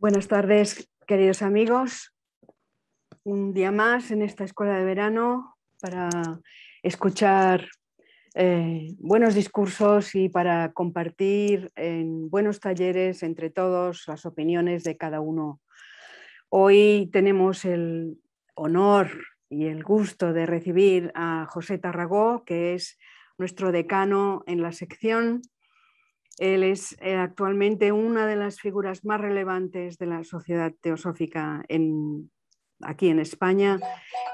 Buenas tardes, queridos amigos. Un día más en esta escuela de verano para escuchar eh, buenos discursos y para compartir en buenos talleres entre todos las opiniones de cada uno. Hoy tenemos el honor y el gusto de recibir a José Tarragó, que es nuestro decano en la sección él es eh, actualmente una de las figuras más relevantes de la sociedad teosófica aquí en España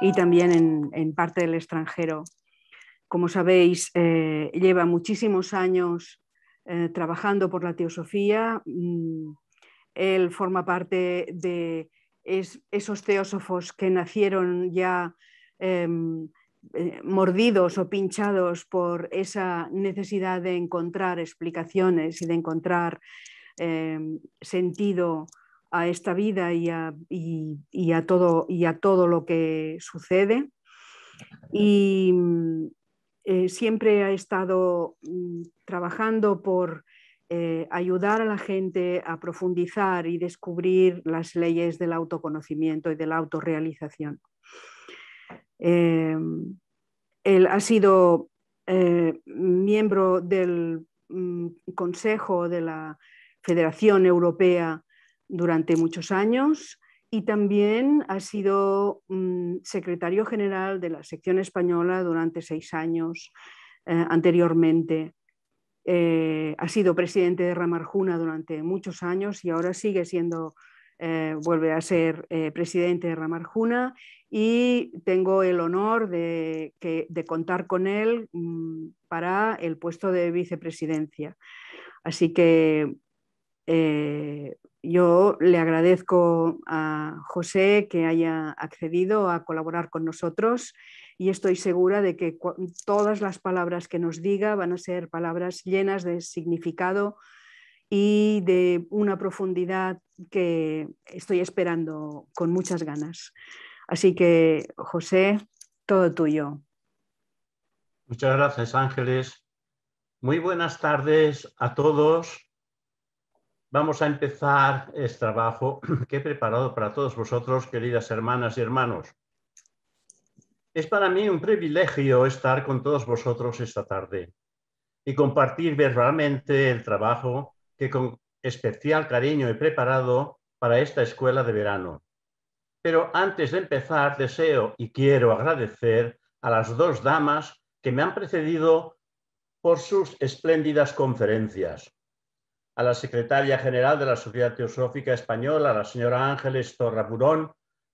y también en, parte del extranjero. Como sabéis, eh, lleva muchísimos años eh, trabajando por la teosofía. Mm, él forma parte de esos teósofos que nacieron ya em, eh, mordidos o pinchados por esa necesidad de encontrar explicaciones y de encontrar eh, sentido a esta vida y a, todo, y a todo lo que sucede. Y eh, siempre ha estado mm, trabajando por ayudar a la gente a profundizar y descubrir las leyes del autoconocimiento y de la autorrealización. Em, él ha sido eh, miembro del mm, Consejo de la Federación Europea durante muchos años y también ha sido mm, secretario general de la sección española durante seis años eh, anteriormente. Eh, ha sido presidente de Ramarjuna durante muchos años y ahora sigue siendo eh, vuelve a ser eh, presidente de Ramarjuna y tengo el honor de, contar con él mm, para el puesto de vicepresidencia. Así que eh, yo le agradezco a José que haya accedido a colaborar con nosotros y estoy segura de que todas las palabras que nos diga van a ser palabras llenas de significado y de una profundidad que estoy esperando con muchas ganas. Así que, José, todo tuyo. Muchas gracias, Ángeles. Muy buenas tardes a todos. Vamos a empezar este trabajo que he preparado para todos vosotros, queridas hermanas y hermanos. Es para mí un privilegio estar con todos vosotros esta tarde y compartir verbalmente el trabajo que con especial cariño he preparado para esta escuela de verano. Pero antes de empezar, deseo y quiero agradecer a las dos damas que me han precedido por sus espléndidas conferencias. A la secretaria general de la Sociedad Teosófica Española, la señora Ángeles Torraburón,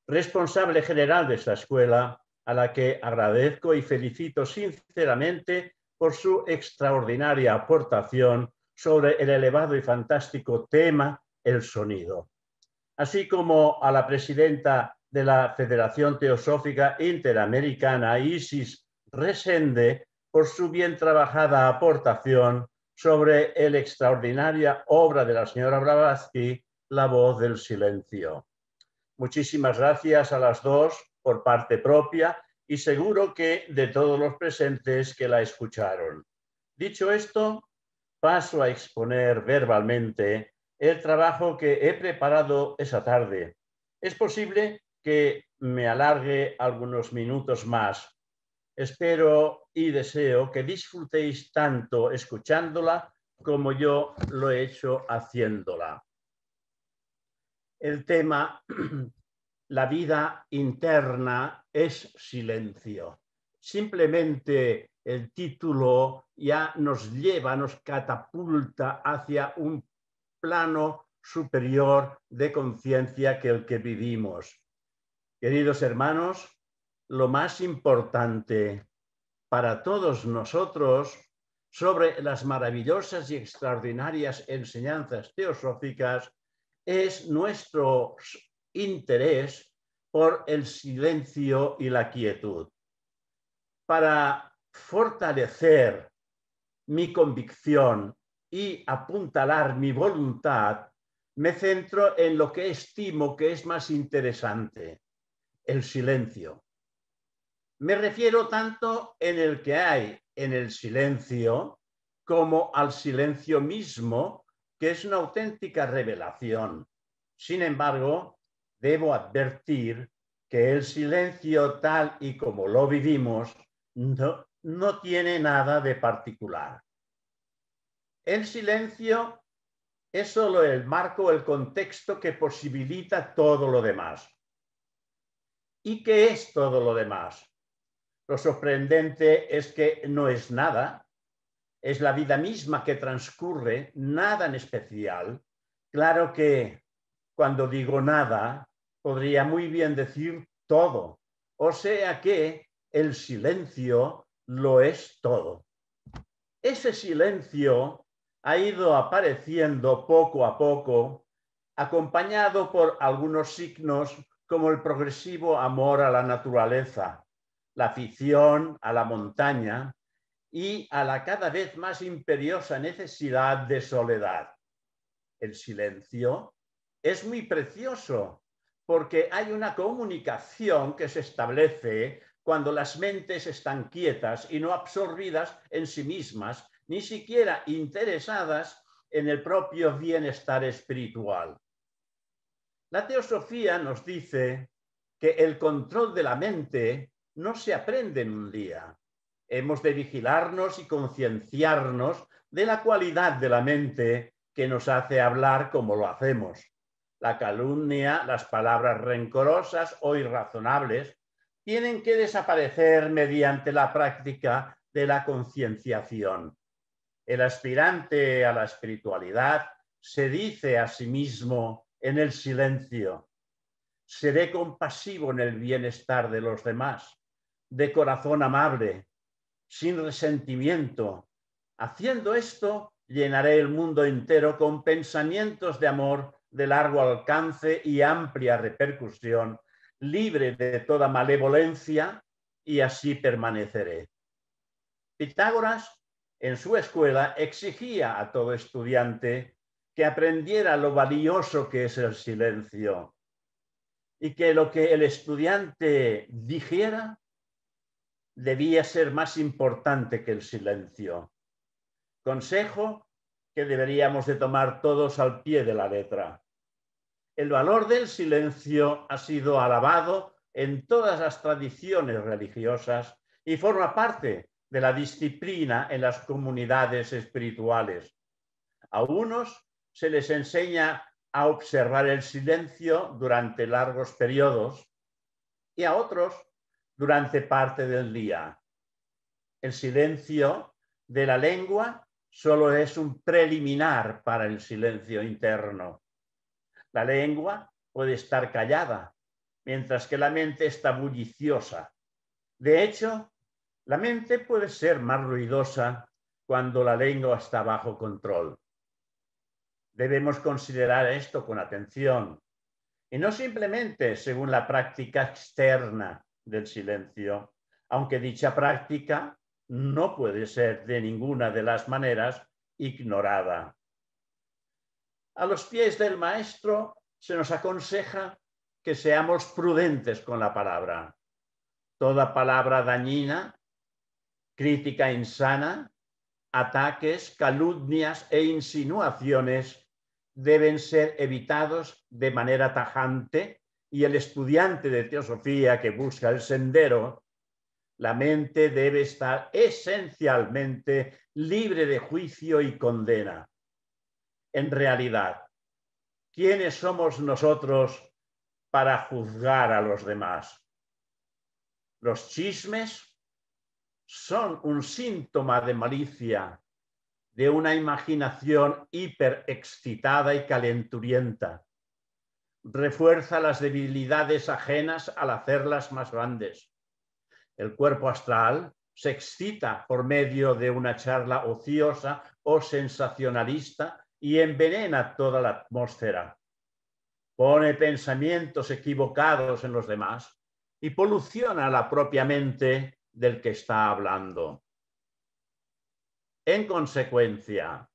responsable general de esta escuela, a la que agradezco y felicito sinceramente por su extraordinaria aportación sobre el elevado y fantástico tema el sonido, así como a la presidenta de la Federación Teosófica Interamericana, Isis Resende, por su bien trabajada aportación sobre la extraordinaria obra de la señora Blavatsky, La voz del silencio. Muchísimas gracias a las dos por parte propia y seguro que de todos los presentes que la escucharon. Dicho esto, paso a exponer verbalmente el trabajo que he preparado esa tarde. Es posible que me alargue algunos minutos más. Espero y deseo que disfrutéis tanto escuchándola como yo lo he hecho haciéndola. El tema, la vida interna es silencio. Simplemente el título ya nos lleva, nos catapulta hacia un plano superior de conciencia que el que vivimos. Queridos hermanos, lo más importante para todos nosotros sobre las maravillosas y extraordinarias enseñanzas teosóficas es nuestro interés por el silencio y la quietud. Para fortalecer mi convicción y apuntalar mi voluntad, me centro en lo que estimo que es más interesante, el silencio. Me refiero tanto en el que hay en el silencio como al silencio mismo, que es una auténtica revelación. Sin embargo, debo advertir que el silencio tal y como lo vivimos no, no tiene nada de particular. El silencio es solo el marco, el contexto que posibilita todo lo demás. ¿Y qué es todo lo demás? Lo sorprendente es que no es nada, es la vida misma que transcurre, nada en especial. Claro que cuando digo nada, podría muy bien decir todo. O sea que el silencio lo es todo. Ese silencio ha ido apareciendo poco a poco, acompañado por algunos signos como el progresivo amor a la naturaleza, la afición a la montaña y a la cada vez más imperiosa necesidad de soledad. El silencio es muy precioso porque hay una comunicación que se establece cuando las mentes están quietas y no absorbidas en sí mismas, ni siquiera interesadas en el propio bienestar espiritual. La teosofía nos dice que el control de la mente no se aprende en un día. Hemos de vigilarnos y concienciarnos de la cualidad de la mente que nos hace hablar como lo hacemos. La calumnia, las palabras rencorosas o irrazonables tienen que desaparecer mediante la práctica de la concienciación. El aspirante a la espiritualidad se dice a sí mismo en el silencio, seré compasivo en el bienestar de los demás, de corazón amable, sin resentimiento. Haciendo esto, llenaré el mundo entero con pensamientos de amor de largo alcance y amplia repercusión, libre de toda malevolencia, y así permaneceré. Pitágoras, en su escuela, exigía a todo estudiante que aprendiera lo valioso que es el silencio y que lo que el estudiante dijera debía ser más importante que el silencio. Consejo que deberíamos de tomar todos al pie de la letra. El valor del silencio ha sido alabado en todas las tradiciones religiosas y forma parte de la disciplina en las comunidades espirituales. A unos se les enseña a observar el silencio durante largos periodos y a otros durante parte del día. El silencio de la lengua solo es un preliminar para el silencio interno. La lengua puede estar callada, mientras que la mente está bulliciosa. De hecho, la mente puede ser más ruidosa cuando la lengua está bajo control. Debemos considerar esto con atención y no simplemente según la práctica externa del silencio, aunque dicha práctica no puede ser de ninguna de las maneras ignorada. A los pies del maestro se nos aconseja que seamos prudentes con la palabra. Toda palabra dañina, crítica insana, ataques, calumnias e insinuaciones deben ser evitados de manera tajante y el estudiante de teosofía que busca el sendero, la mente debe estar esencialmente libre de juicio y condena. En realidad, ¿quiénes somos nosotros para juzgar a los demás? Los chismes son un síntoma de malicia de una imaginación hiperexcitada y calenturienta. Refuerza las debilidades ajenas al hacerlas más grandes. El cuerpo astral se excita por medio de una charla ociosa o sensacionalista y envenena toda la atmósfera. Pone pensamientos equivocados en los demás y poluciona la propia mente del que está hablando. En consecuencia,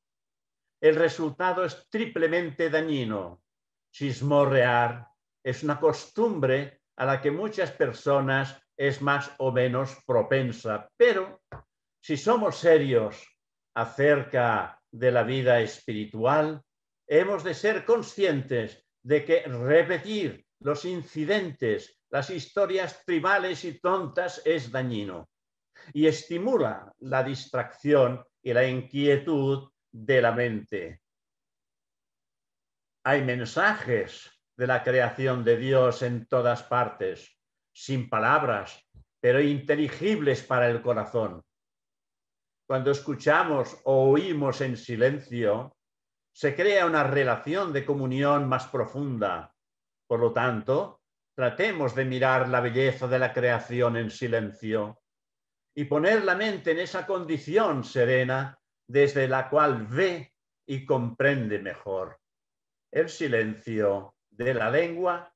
el resultado es triplemente dañino. Chismorrear es una costumbre a la que muchas personas es más o menos propensa, pero si somos serios acerca de la vida espiritual, hemos de ser conscientes de que repetir los incidentes, las historias tribales y tontas es dañino y estimula la distracción y la inquietud de la mente. Hay mensajes de la creación de Dios en todas partes, sin palabras, pero inteligibles para el corazón. Cuando escuchamos o oímos en silencio, se crea una relación de comunión más profunda. Por lo tanto, tratemos de mirar la belleza de la creación en silencio y poner la mente en esa condición serena desde la cual ve y comprende mejor. El silencio de la lengua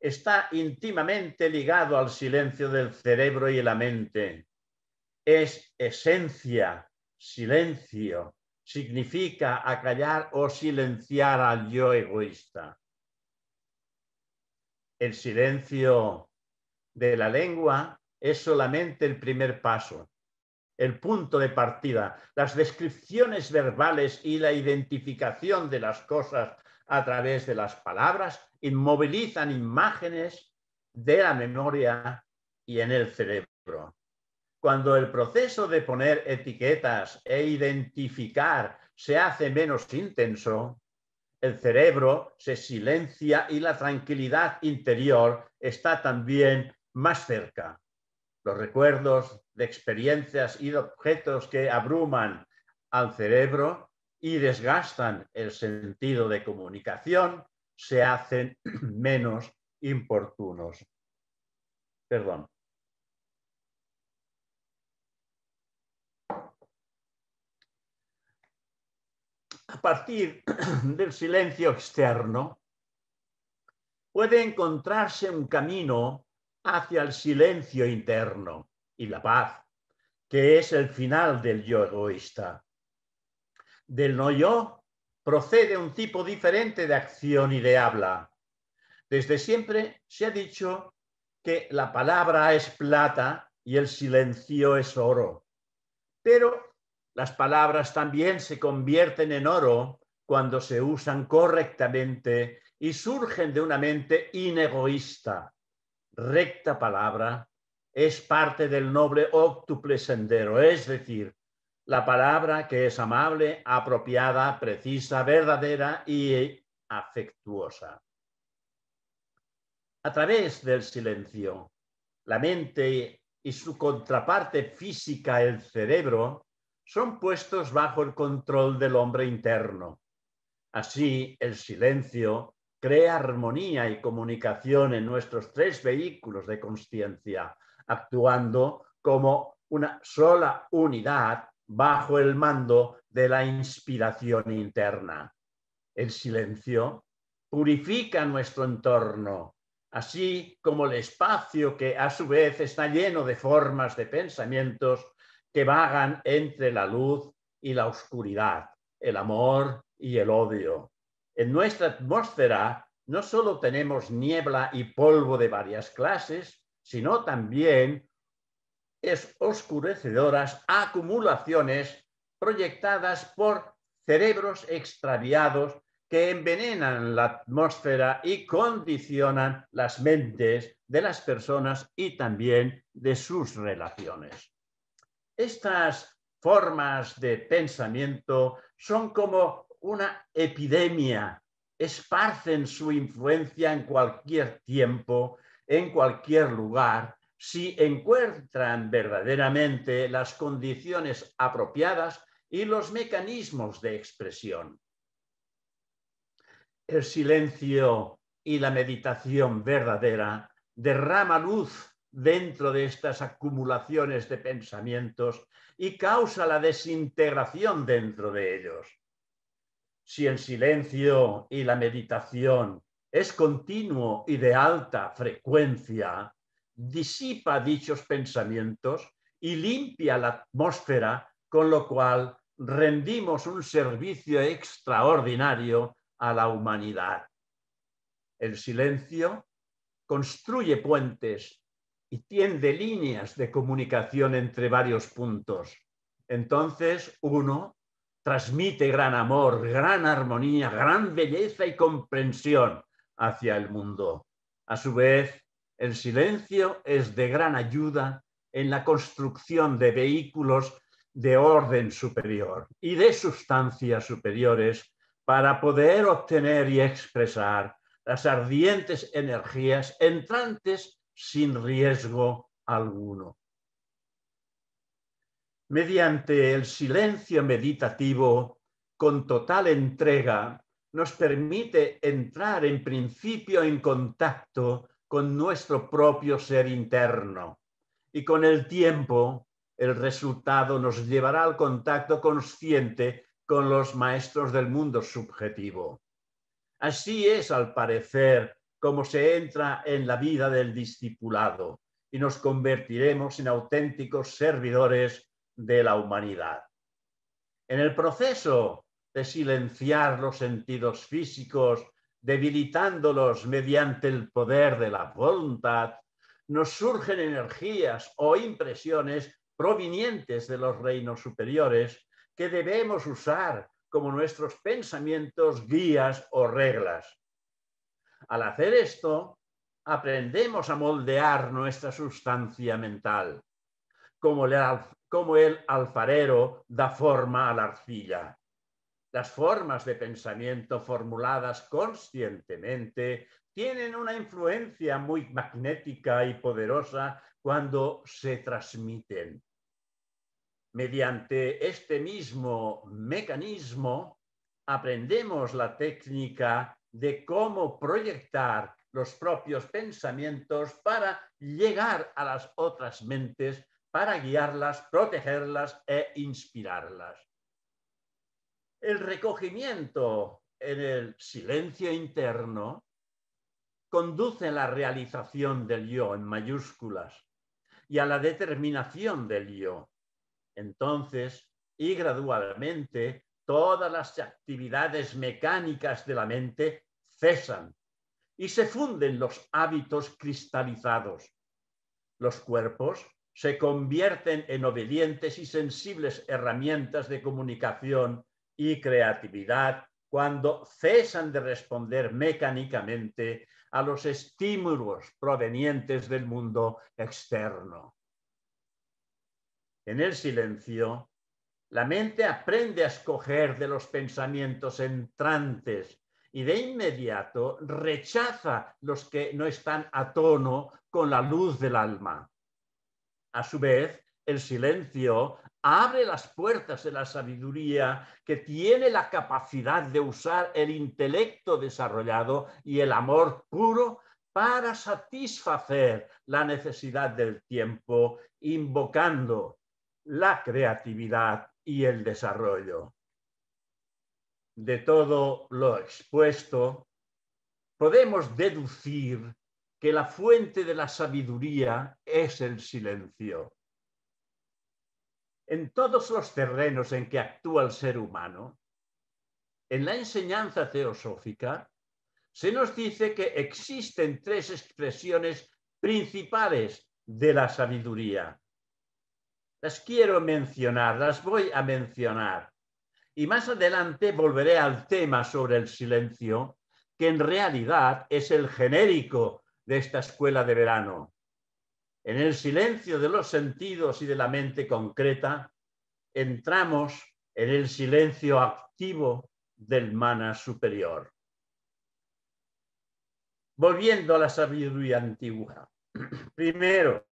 está íntimamente ligado al silencio del cerebro y la mente. Es esencia, silencio, significa acallar o silenciar al yo egoísta. El silencio de la lengua es solamente el primer paso, el punto de partida. Las descripciones verbales y la identificación de las cosas a través de las palabras inmovilizan imágenes de la memoria y en el cerebro. Cuando el proceso de poner etiquetas e identificar se hace menos intenso, el cerebro se silencia y la tranquilidad interior está también más cerca los recuerdos de experiencias y objetos que abruman al cerebro y desgastan el sentido de comunicación, se hacen menos importunos. Perdón. A partir del silencio externo, puede encontrarse un camino hacia el silencio interno y la paz, que es el final del yo egoísta. Del no yo procede un tipo diferente de acción y de habla. Desde siempre se ha dicho que la palabra es plata y el silencio es oro. Pero las palabras también se convierten en oro cuando se usan correctamente y surgen de una mente inegoísta, recta palabra es parte del noble octuple sendero, es decir, la palabra que es amable, apropiada, precisa, verdadera y afectuosa. A través del silencio, la mente y su contraparte física, el cerebro, son puestos bajo el control del hombre interno. Así, el silencio crea armonía y comunicación en nuestros tres vehículos de conciencia, actuando como una sola unidad bajo el mando de la inspiración interna. El silencio purifica nuestro entorno, así como el espacio que a su vez está lleno de formas de pensamientos que vagan entre la luz y la oscuridad, el amor y el odio, en nuestra atmósfera no solo tenemos niebla y polvo de varias clases, sino también es oscurecedoras acumulaciones proyectadas por cerebros extraviados que envenenan la atmósfera y condicionan las mentes de las personas y también de sus relaciones. Estas formas de pensamiento son como una epidemia, esparcen su influencia en cualquier tiempo, en cualquier lugar, si encuentran verdaderamente las condiciones apropiadas y los mecanismos de expresión. El silencio y la meditación verdadera derrama luz dentro de estas acumulaciones de pensamientos y causa la desintegración dentro de ellos si el silencio y la meditación es continuo y de alta frecuencia, disipa dichos pensamientos y limpia la atmósfera, con lo cual rendimos un servicio extraordinario a la humanidad. El silencio construye puentes y tiende líneas de comunicación entre varios puntos. Entonces uno transmite gran amor, gran armonía, gran belleza y comprensión hacia el mundo. A su vez, el silencio es de gran ayuda en la construcción de vehículos de orden superior y de sustancias superiores para poder obtener y expresar las ardientes energías entrantes sin riesgo alguno. Mediante el silencio meditativo, con total entrega, nos permite entrar en principio en contacto con nuestro propio ser interno y con el tiempo el resultado nos llevará al contacto consciente con los maestros del mundo subjetivo. Así es, al parecer, como se entra en la vida del discipulado y nos convertiremos en auténticos servidores de la humanidad. En el proceso de silenciar los sentidos físicos, debilitándolos mediante el poder de la voluntad, nos surgen energías o impresiones provenientes de los reinos superiores que debemos usar como nuestros pensamientos, guías o reglas. Al hacer esto, aprendemos a moldear nuestra sustancia mental, como el, alfarero da forma a la arcilla. Las formas de pensamiento formuladas conscientemente tienen una influencia muy magnética y poderosa cuando se transmiten. Mediante este mismo mecanismo aprendemos la técnica de cómo proyectar los propios pensamientos para llegar a las otras mentes, para guiarlas, protegerlas e inspirarlas. El recogimiento en el silencio interno conduce a la realización del yo en mayúsculas y a la determinación del yo. Entonces, y gradualmente, todas las actividades mecánicas de la mente cesan y se funden los hábitos cristalizados. Los cuerpos se convierten en obedientes y sensibles herramientas de comunicación y creatividad cuando cesan de responder mecánicamente a los estímulos provenientes del mundo externo. En el silencio, la mente aprende a escoger de los pensamientos entrantes y de inmediato rechaza los que no están a tono con la luz del alma. A su vez, el silencio abre las puertas de la sabiduría que tiene la capacidad de usar el intelecto desarrollado y el amor puro para satisfacer la necesidad del tiempo, invocando la creatividad y el desarrollo. De todo lo expuesto, podemos deducir que la fuente de la sabiduría es el silencio. En todos los terrenos en que actúa el ser humano, en la enseñanza teosófica, se nos dice que existen tres expresiones principales de la sabiduría las quiero mencionar, las voy a mencionar. Y más adelante volveré al tema sobre el silencio, que en realidad es el genérico de esta escuela de verano. En el silencio de los sentidos y de la mente concreta, entramos en el silencio activo del mana superior. Volviendo a la sabiduría antigua. Primero,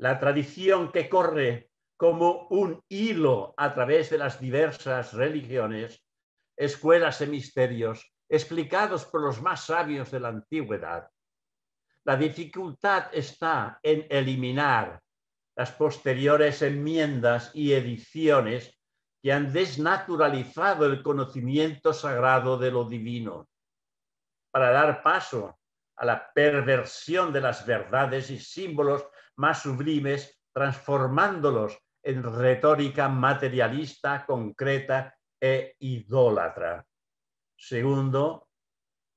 la tradición que corre como un hilo a través de las diversas religiones, escuelas y misterios explicados por los más sabios de la antigüedad. La dificultad está en eliminar las posteriores enmiendas y ediciones que han desnaturalizado el conocimiento sagrado de lo divino, para dar paso a la perversión de las verdades y símbolos más sublimes, transformándolos en retórica materialista, concreta e idólatra. Segundo,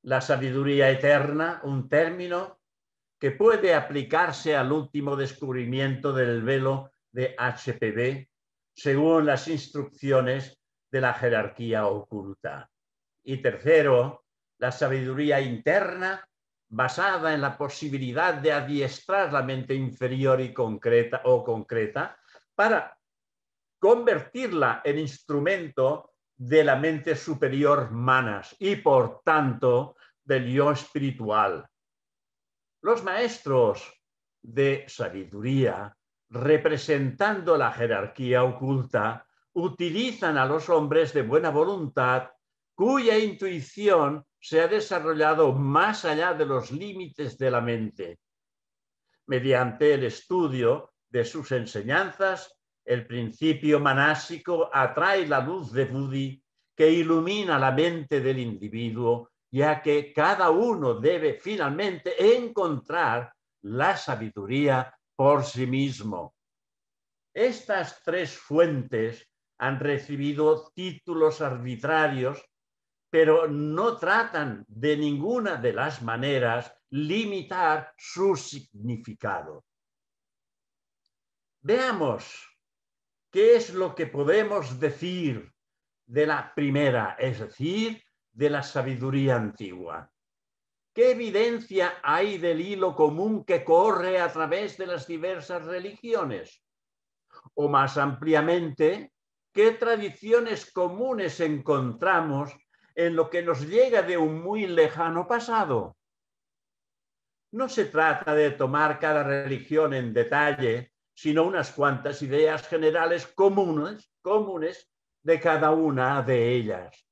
la sabiduría eterna, un término que puede aplicarse al último descubrimiento del velo de HPV, según las instrucciones de la jerarquía oculta. Y tercero, la sabiduría interna basada en la posibilidad de adiestrar la mente inferior y concreta o concreta para convertirla en instrumento de la mente superior manas y por tanto del yo espiritual. Los maestros de sabiduría, representando la jerarquía oculta, utilizan a los hombres de buena voluntad cuya intuición se ha desarrollado más allá de los límites de la mente. Mediante el estudio de sus enseñanzas, el principio manásico atrae la luz de Budi que ilumina la mente del individuo, ya que cada uno debe finalmente encontrar la sabiduría por sí mismo. Estas tres fuentes han recibido títulos arbitrarios pero no tratan de ninguna de las maneras limitar su significado. Veamos qué es lo que podemos decir de la primera, es decir, de la sabiduría antigua. ¿Qué evidencia hay del hilo común que corre a través de las diversas religiones? O más ampliamente, ¿qué tradiciones comunes encontramos en lo que nos llega de un muy lejano pasado. No se trata de tomar cada religión en detalle, sino unas cuantas ideas generales comunes, de cada una de ellas.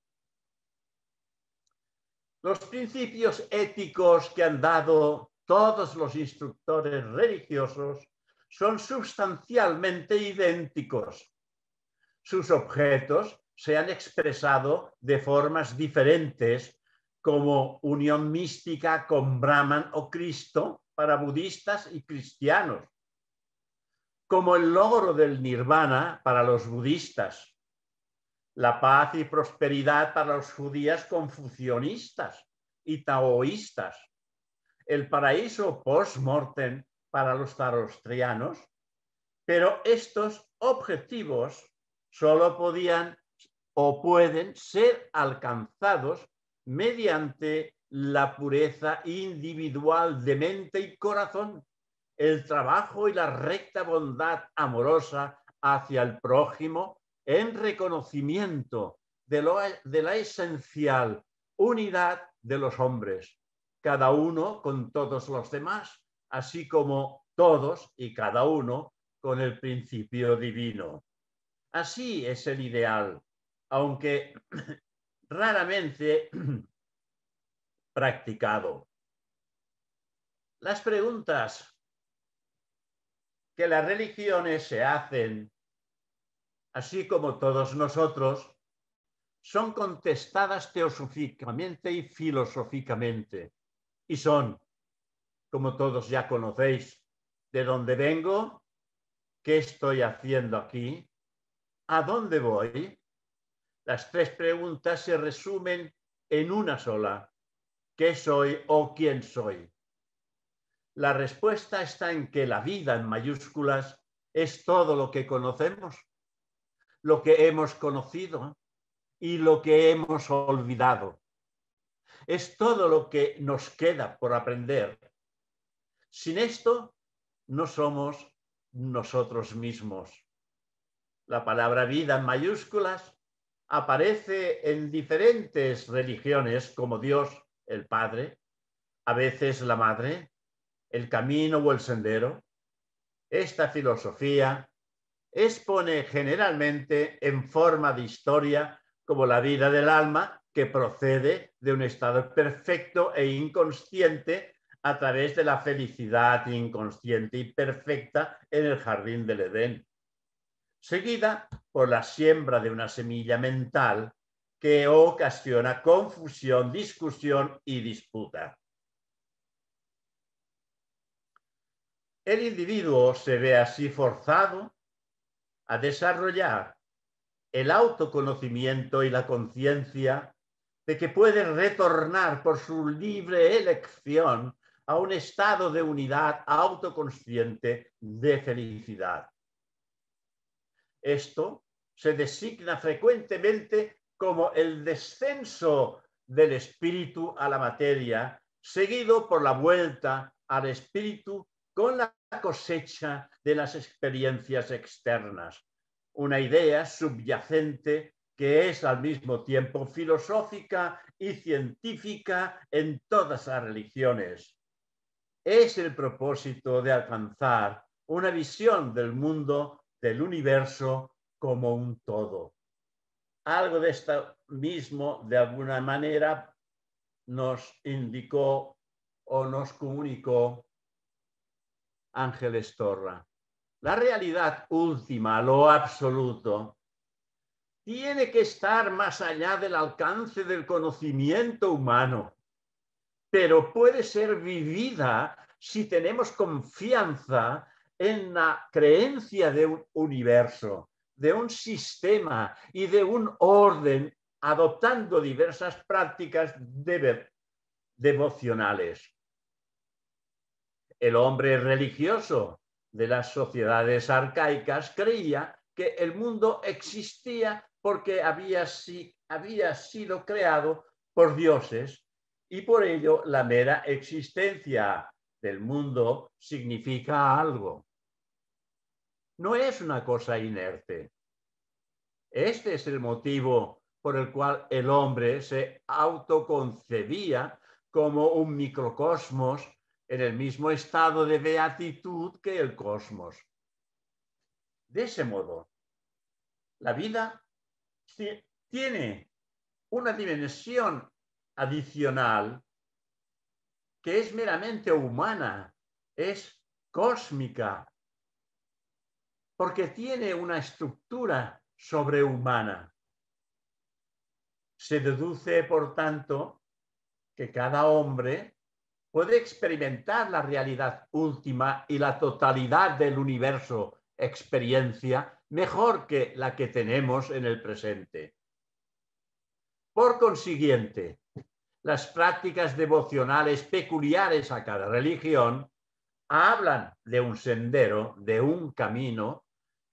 Los principios éticos que han dado todos los instructores religiosos son sustancialmente idénticos. Sus objetos se han expresado de formas diferentes como unión mística con Brahman o Cristo para budistas y cristianos, como el logro del nirvana para los budistas, la paz y prosperidad para los judíos confucionistas y taoístas, el paraíso post-mortem para los tarostrianos, pero estos objetivos solo podían o pueden ser alcanzados mediante la pureza individual de mente y corazón, el trabajo y la recta bondad amorosa hacia el prójimo en reconocimiento de, de la esencial unidad de los hombres, cada uno con todos los demás, así como todos y cada uno con el principio divino. Así es el ideal aunque raramente practicado. Las preguntas que las religiones se hacen, así como todos nosotros, son contestadas teosóficamente y filosóficamente. Y son, como todos ya conocéis, de dónde vengo, qué estoy haciendo aquí, a dónde voy las tres preguntas se resumen en una sola. ¿Qué soy o quién soy? La respuesta está en que la vida en mayúsculas es todo lo que conocemos, lo que hemos conocido y lo que hemos olvidado. Es todo lo que nos queda por aprender. Sin esto, no somos nosotros mismos. La palabra vida en mayúsculas aparece en diferentes religiones como Dios el Padre, a veces la Madre, el camino o el sendero. Esta filosofía expone generalmente en forma de historia como la vida del alma que procede de un estado perfecto e inconsciente a través de la felicidad inconsciente y perfecta en el jardín del Edén seguida por la siembra de una semilla mental que ocasiona confusión, discusión y disputa. El individuo se ve así forzado a desarrollar el autoconocimiento y la conciencia de que puede retornar por su libre elección a un estado de unidad autoconsciente de felicidad. Esto se designa frecuentemente como el descenso del espíritu a la materia, seguido por la vuelta al espíritu con la cosecha de las experiencias externas, una idea subyacente que es al mismo tiempo filosófica y científica en todas las religiones. Es el propósito de alcanzar una visión del mundo, del universo, como un todo. Algo de esto mismo, de alguna manera, nos indicó o nos comunicó Ángeles Torra. La realidad última, lo absoluto, tiene que estar más allá del alcance del conocimiento humano, pero puede ser vivida si tenemos confianza en la creencia de un universo, de un sistema y de un orden, adoptando diversas prácticas devocionales. El hombre religioso de las sociedades arcaicas creía que el mundo existía porque había, sido creado por dioses y por ello la mera existencia del mundo significa algo. No es una cosa inerte. Este es el motivo por el cual el hombre se autoconcebía como un microcosmos en el mismo estado de beatitud que el cosmos. De ese modo, la vida tiene una dimensión adicional que es meramente humana, es cósmica, porque tiene una estructura sobrehumana. Se deduce, por tanto, que cada hombre puede experimentar la realidad última y la totalidad del universo experiencia mejor que la que tenemos en el presente. Por consiguiente, las prácticas devocionales peculiares a cada religión hablan de un sendero, de un camino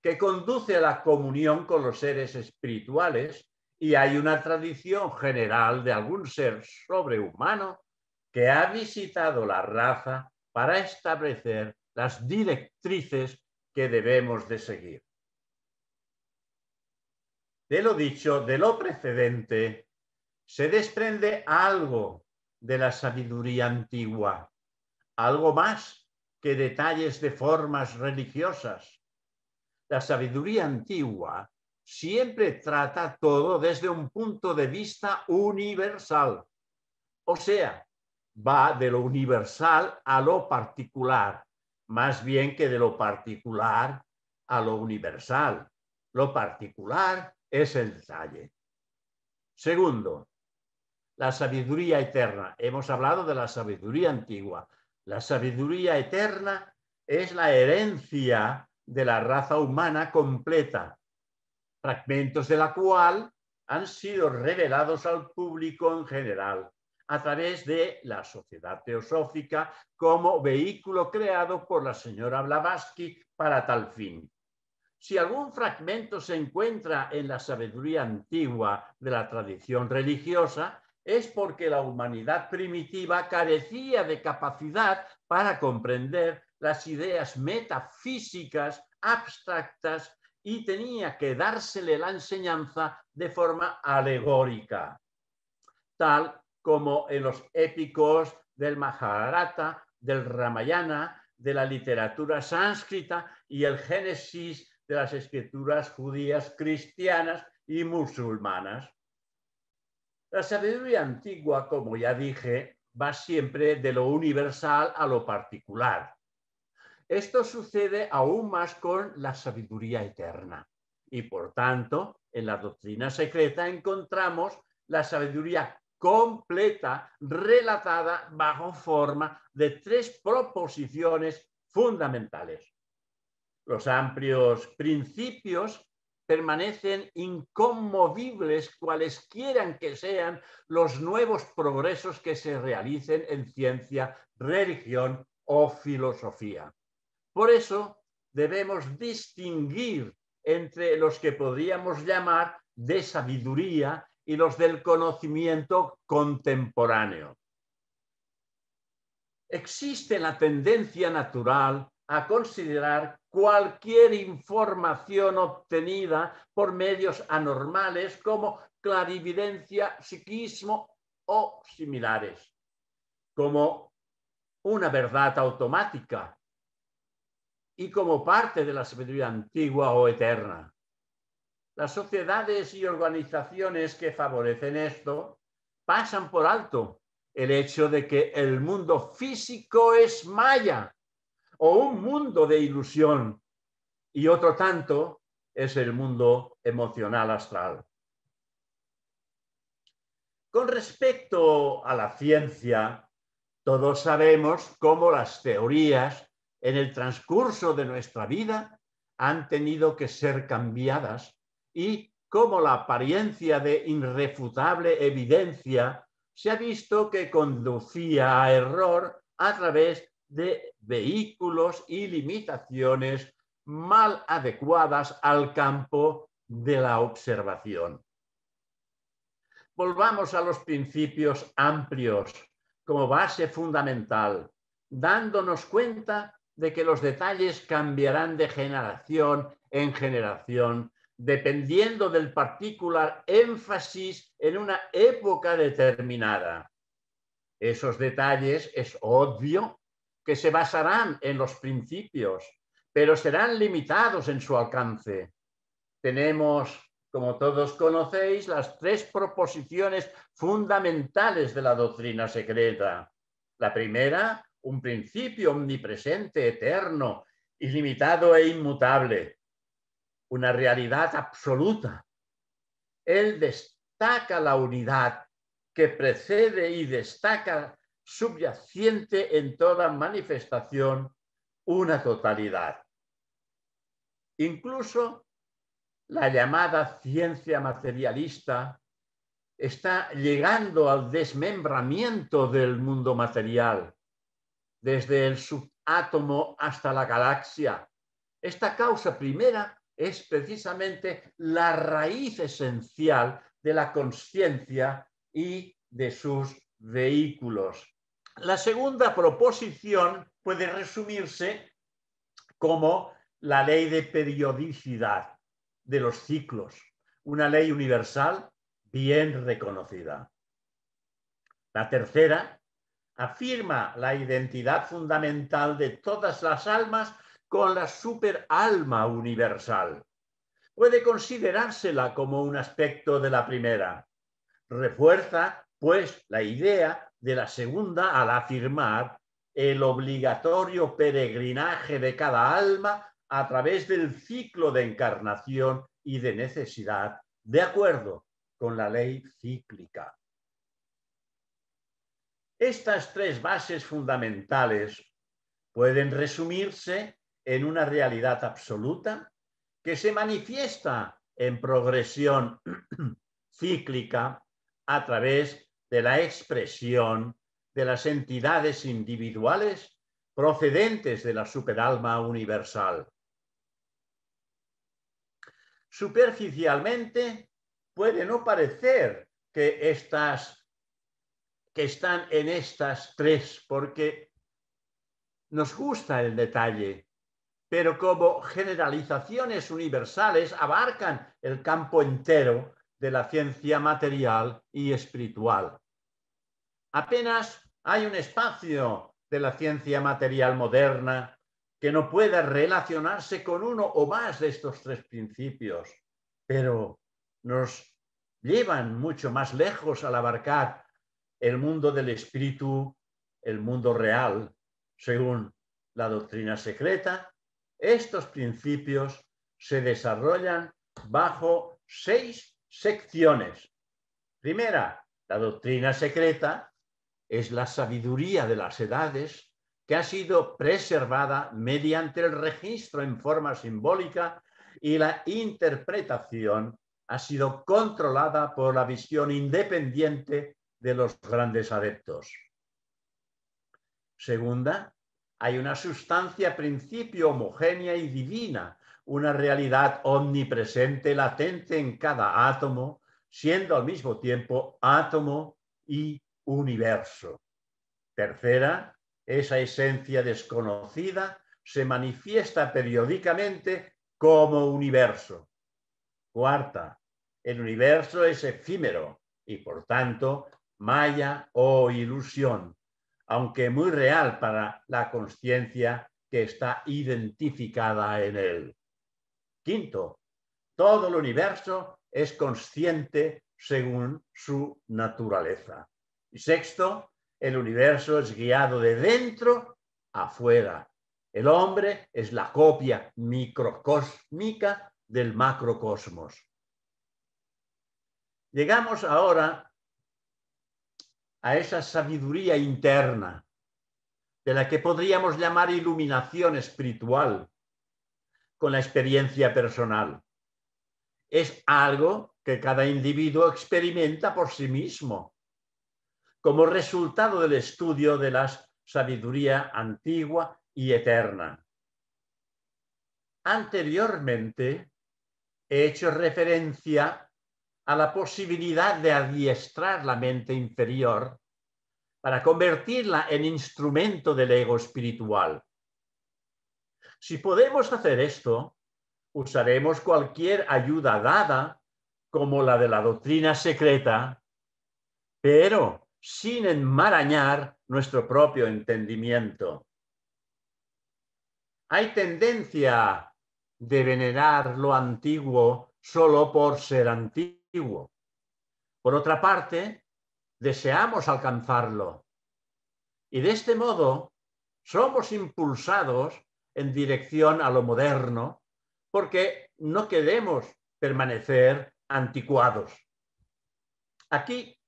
que conduce a la comunión con los seres espirituales y hay una tradición general de algún ser sobrehumano que ha visitado la raza para establecer las directrices que debemos de seguir. De lo dicho, de lo precedente, se desprende algo de la sabiduría antigua, algo más que detalles de formas religiosas. La sabiduría antigua siempre trata todo desde un punto de vista universal, o sea, va de lo universal a lo particular, más bien que de lo particular a lo universal. Lo particular es el detalle. Segundo, la sabiduría eterna. Hemos hablado de la sabiduría antigua. La sabiduría eterna es la herencia de la raza humana completa, fragmentos de la cual han sido revelados al público en general a través de la sociedad teosófica como vehículo creado por la señora Blavatsky para tal fin. Si algún fragmento se encuentra en la sabiduría antigua de la tradición religiosa, es porque la humanidad primitiva carecía de capacidad para comprender las ideas metafísicas abstractas y tenía que dársele la enseñanza de forma alegórica, tal como en los épicos del Mahabharata, del Ramayana, de la literatura sánscrita y el Génesis de las escrituras judías, cristianas y musulmanas. La sabiduría antigua, como ya dije, va siempre de lo universal a lo particular. Esto sucede aún más con la sabiduría eterna. Y por tanto, en la doctrina secreta encontramos la sabiduría completa, relatada bajo forma de tres proposiciones fundamentales. Los amplios principios permanecen inconmovibles cualesquiera que sean los nuevos progresos que se realicen en ciencia, religión o filosofía. Por eso debemos distinguir entre los que podríamos llamar de sabiduría y los del conocimiento contemporáneo. Existe la tendencia natural a considerar cualquier información obtenida por medios anormales como clarividencia, psiquismo o similares, como una verdad automática y como parte de la sabiduría antigua o eterna. Las sociedades y organizaciones que favorecen esto pasan por alto el hecho de que el mundo físico es maya o un mundo de ilusión y otro tanto es el mundo emocional astral. Con respecto a la ciencia, todos sabemos cómo las teorías en el transcurso de nuestra vida han tenido que ser cambiadas y cómo la apariencia de irrefutable evidencia se ha visto que conducía a error a través de vehículos y limitaciones mal adecuadas al campo de la observación. Volvamos a los principios amplios como base fundamental, dándonos cuenta de que los detalles cambiarán de generación en generación, dependiendo del particular énfasis en una época determinada. Esos detalles es obvio que se basarán en los principios, pero serán limitados en su alcance. Tenemos, como todos conocéis, las tres proposiciones fundamentales de la doctrina secreta. La primera, un principio omnipresente, eterno, ilimitado e inmutable. Una realidad absoluta. Él destaca la unidad que precede y destaca subyacente en toda manifestación una totalidad. Incluso la llamada ciencia materialista está llegando al desmembramiento del mundo material, desde el subátomo hasta la galaxia. Esta causa primera es precisamente la raíz esencial de la conciencia y de sus vehículos. La segunda proposición puede resumirse como la ley de periodicidad de los ciclos, una ley universal bien reconocida. La tercera afirma la identidad fundamental de todas las almas con la superalma universal. Puede considerársela como un aspecto de la primera. Refuerza, pues, la idea de la segunda al afirmar el obligatorio peregrinaje de cada alma a través del ciclo de encarnación y de necesidad, de acuerdo con la ley cíclica. Estas tres bases fundamentales pueden resumirse en una realidad absoluta que se manifiesta en progresión cíclica a través de la expresión de las entidades individuales procedentes de la superalma universal. Superficialmente puede no parecer que estas están en estas tres porque nos gusta el detalle, pero como generalizaciones universales abarcan el campo entero de la ciencia material y espiritual. Apenas hay un espacio de la ciencia material moderna que no pueda relacionarse con uno o más de estos tres principios, pero nos llevan mucho más lejos al abarcar el mundo del espíritu, el mundo real, según la doctrina secreta. Estos principios se desarrollan bajo seis secciones. Primera, la doctrina secreta es la sabiduría de las edades que ha sido preservada mediante el registro en forma simbólica y la interpretación ha sido controlada por la visión independiente de los grandes adeptos. Segunda, hay una sustancia principio homogénea y divina, una realidad omnipresente, latente en cada átomo, siendo al mismo tiempo átomo y universo. Tercera, esa esencia desconocida se manifiesta periódicamente como universo. Cuarta, el universo es efímero y por tanto maya o ilusión, aunque muy real para la conciencia que está identificada en él. Quinto, todo el universo es consciente según su naturaleza. Y sexto, el universo es guiado de dentro afuera. El hombre es la copia microcósmica del macrocosmos. Llegamos ahora a esa sabiduría interna de la que podríamos llamar iluminación espiritual con la experiencia personal. Es algo que cada individuo experimenta por sí mismo, como resultado del estudio de la sabiduría antigua y eterna. Anteriormente he hecho referencia a la posibilidad de adiestrar la mente inferior para convertirla en instrumento del ego espiritual. Si podemos hacer esto, usaremos cualquier ayuda dada, como la de la doctrina secreta, pero sin enmarañar nuestro propio entendimiento. Hay tendencia de venerar lo antiguo solo por ser antiguo. Por otra parte, deseamos alcanzarlo. Y de este modo somos impulsados en dirección a lo moderno porque no queremos permanecer anticuados. Aquí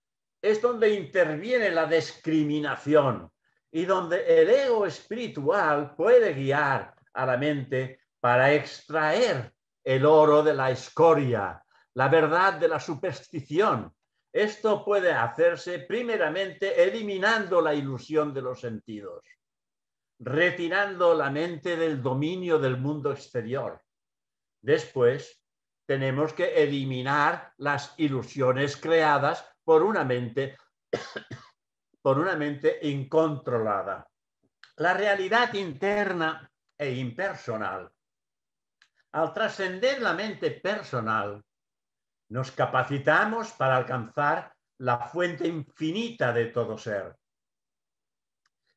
es donde interviene la discriminación y donde el ego espiritual puede guiar a la mente para extraer el oro de la escoria, la verdad de la superstición. Esto puede hacerse primeramente eliminando la ilusión de los sentidos, retirando la mente del dominio del mundo exterior. Después, tenemos que eliminar las ilusiones creadas por una mente, por una mente incontrolada. La realidad interna e impersonal. Al trascender la mente personal, nos capacitamos para alcanzar la fuente infinita de todo ser,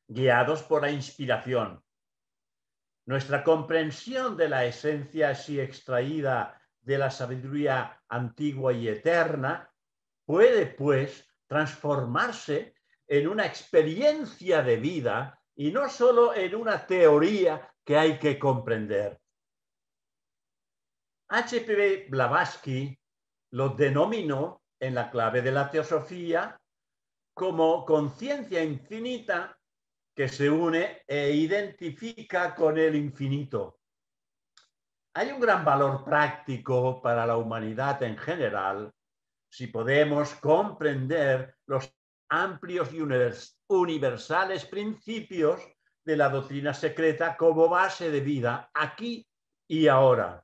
guiados por la inspiración. Nuestra comprensión de la esencia así extraída de la sabiduría antigua y eterna puede, pues, transformarse en una experiencia de vida y no solo en una teoría que hay que comprender. H.P. Blavatsky lo denominó en la clave de la teosofía como conciencia infinita que se une e identifica con el infinito. Hay un gran valor práctico para la humanidad en general si podemos comprender los amplios y universales principios de la doctrina secreta como base de vida aquí y ahora.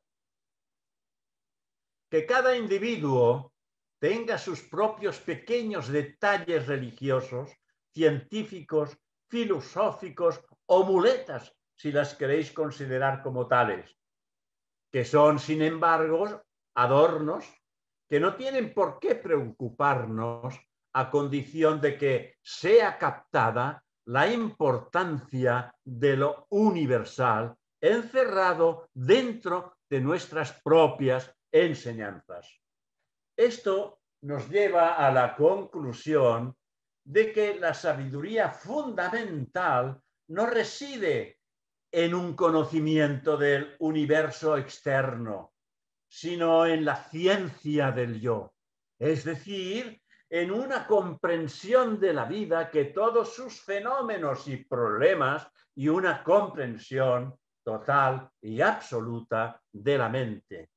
Que cada individuo tenga sus propios pequeños detalles religiosos, científicos, filosóficos o muletas, si las queréis considerar como tales, que son, sin embargo, adornos que no tienen por qué preocuparnos a condición de que sea captada la importancia de lo universal encerrado dentro de nuestras propias enseñanzas. Esto nos lleva a la conclusión de que la sabiduría fundamental no reside en un conocimiento del universo externo, sino en la ciencia del yo, es decir, en una comprensión de la vida que todos sus fenómenos y problemas y una comprensión total y absoluta de la mente.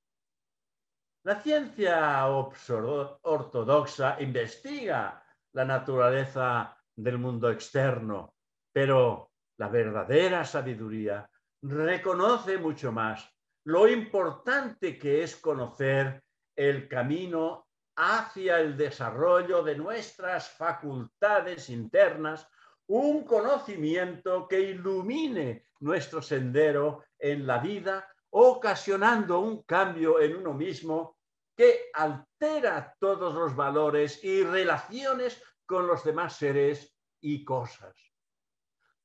La ciencia ortodoxa investiga la naturaleza del mundo externo, pero la verdadera sabiduría reconoce mucho más lo importante que es conocer el camino hacia el desarrollo de nuestras facultades internas, un conocimiento que ilumine nuestro sendero en la vida, ocasionando un cambio en uno mismo que altera todos los valores y relaciones con los demás seres y cosas.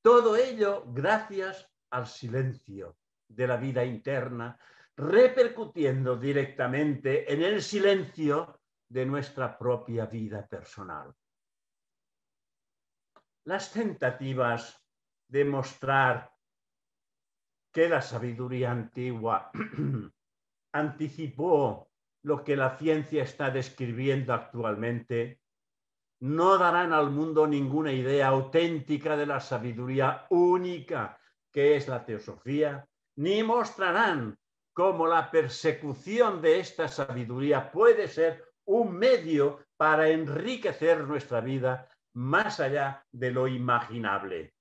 Todo ello gracias al silencio de la vida interna, repercutiendo directamente en el silencio de nuestra propia vida personal. Las tentativas de mostrar que la sabiduría antigua anticipó lo que la ciencia está describiendo actualmente, no darán al mundo ninguna idea auténtica de la sabiduría única que es la teosofía, ni mostrarán cómo la persecución de esta sabiduría puede ser un medio para enriquecer nuestra vida más allá de lo imaginable.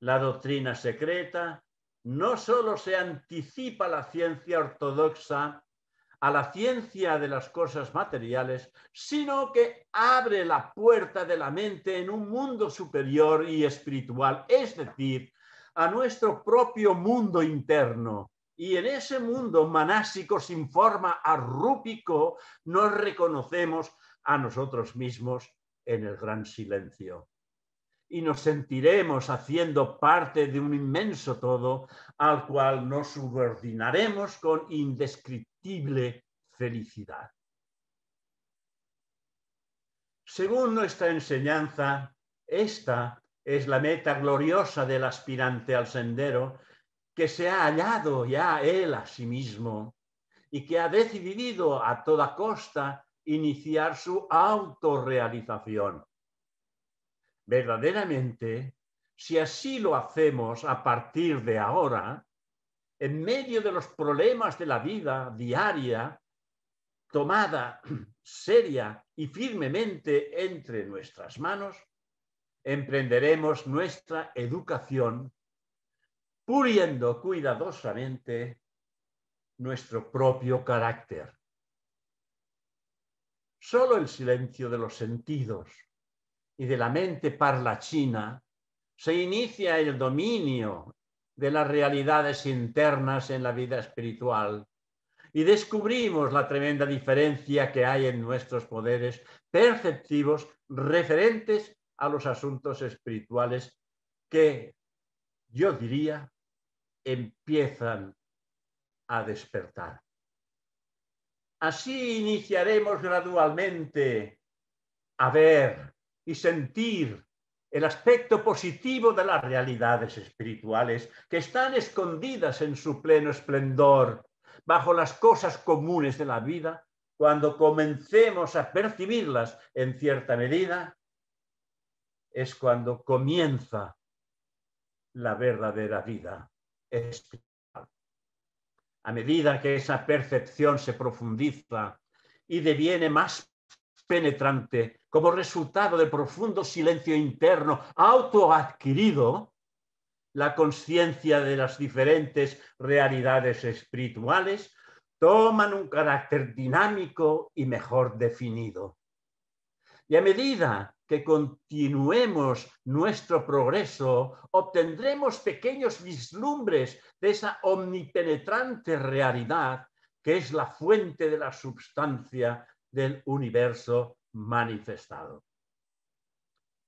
La doctrina secreta no solo se anticipa la ciencia ortodoxa a la ciencia de las cosas materiales, sino que abre la puerta de la mente en un mundo superior y espiritual, es decir, a nuestro propio mundo interno. Y en ese mundo manásico sin forma arrúpico nos reconocemos a nosotros mismos en el gran silencio. Y nos sentiremos haciendo parte de un inmenso todo al cual nos subordinaremos con indescriptible felicidad. Según nuestra enseñanza, esta es la meta gloriosa del aspirante al sendero que se ha hallado ya él a sí mismo y que ha decidido a toda costa iniciar su autorrealización. Verdaderamente, si así lo hacemos a partir de ahora, en medio de los problemas de la vida diaria, tomada seria y firmemente entre nuestras manos, emprenderemos nuestra educación puliendo cuidadosamente nuestro propio carácter. Solo el silencio de los sentidos y de la mente parlachina se inicia el dominio de las realidades internas en la vida espiritual y descubrimos la tremenda diferencia que hay en nuestros poderes perceptivos referentes a los asuntos espirituales que yo diría empiezan a despertar. Así iniciaremos gradualmente a ver y sentir el aspecto positivo de las realidades espirituales que están escondidas en su pleno esplendor bajo las cosas comunes de la vida, cuando comencemos a percibirlas en cierta medida es cuando comienza la verdadera vida espiritual. A medida que esa percepción se profundiza y deviene más penetrante como resultado del profundo silencio interno autoadquirido, la conciencia de las diferentes realidades espirituales toman un carácter dinámico y mejor definido. Y a medida que continuemos nuestro progreso, obtendremos pequeños vislumbres de esa omnipenetrante realidad que es la fuente de la substancia del universo manifestado.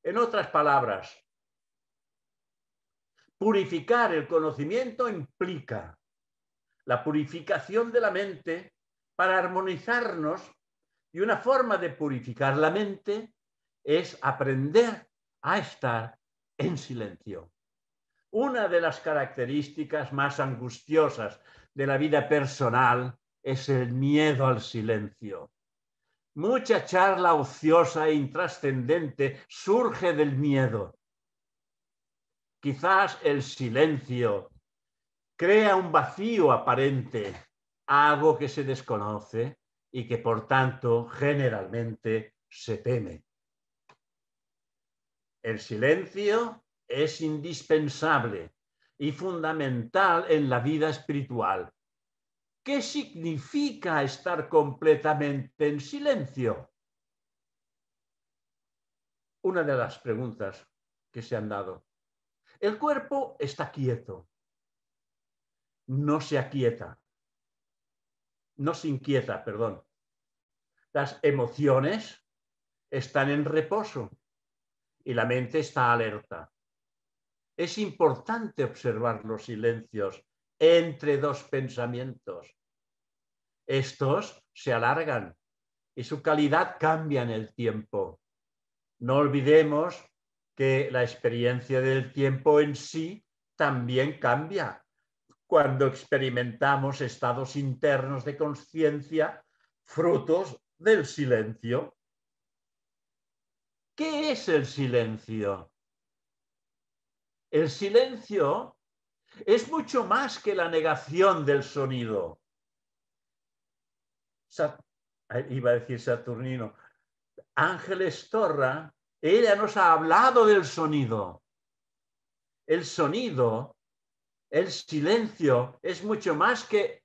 En otras palabras, purificar el conocimiento implica la purificación de la mente para armonizarnos y una forma de purificar la mente es aprender a estar en silencio. Una de las características más angustiosas de la vida personal es el miedo al silencio. Mucha charla ociosa e intrascendente surge del miedo. Quizás el silencio crea un vacío aparente, algo que se desconoce y que por tanto generalmente se teme. El silencio es indispensable y fundamental en la vida espiritual. ¿Qué significa estar completamente en silencio? Una de las preguntas que se han dado. El cuerpo está quieto, no se aquieta, no se inquieta, perdón. Las emociones están en reposo y la mente está alerta. Es importante observar los silencios entre dos pensamientos. Estos se alargan y su calidad cambia en el tiempo. No olvidemos que la experiencia del tiempo en sí también cambia cuando experimentamos estados internos de conciencia frutos del silencio. ¿Qué es el silencio? El silencio es mucho más que la negación del sonido. Iba a decir Saturnino. Ángeles Torra, ella nos ha hablado del sonido. El sonido, el silencio, es mucho más que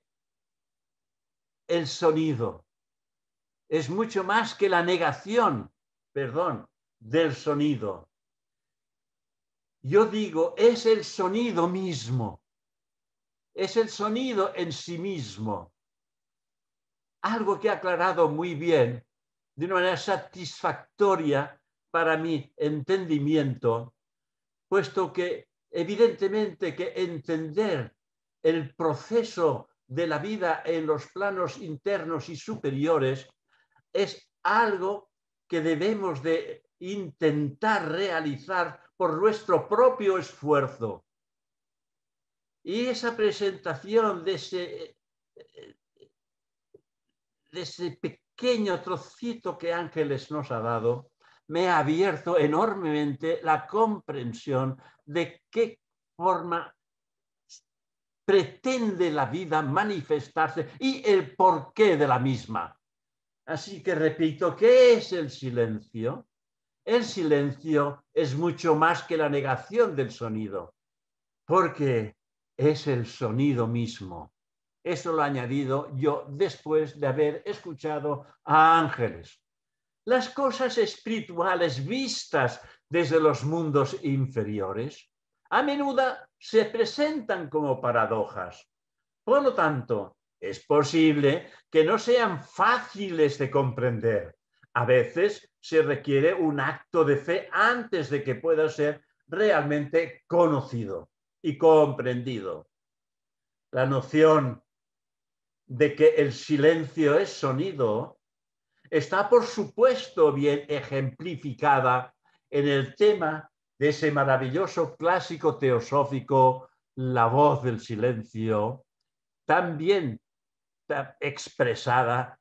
el sonido. Es mucho más que la negación, perdón, del sonido. Yo digo, es el sonido mismo. Es el sonido en sí mismo. Algo que ha aclarado muy bien, de una manera satisfactoria para mi entendimiento, puesto que evidentemente que entender el proceso de la vida en los planos internos y superiores es algo que debemos de intentar realizar por nuestro propio esfuerzo. Y esa presentación de ese, de ese pequeño trocito que Ángeles nos ha dado me ha abierto enormemente la comprensión de qué forma pretende la vida manifestarse y el porqué de la misma. Así que repito, ¿qué es el silencio? El silencio es mucho más que la negación del sonido, porque es el sonido mismo. Eso lo he añadido yo después de haber escuchado a ángeles. Las cosas espirituales vistas desde los mundos inferiores a menudo se presentan como paradojas. Por lo tanto, es posible que no sean fáciles de comprender. A veces se requiere un acto de fe antes de que pueda ser realmente conocido y comprendido. La noción de que el silencio es sonido está, por supuesto, bien ejemplificada en el tema de ese maravilloso clásico teosófico, La voz del silencio, también expresada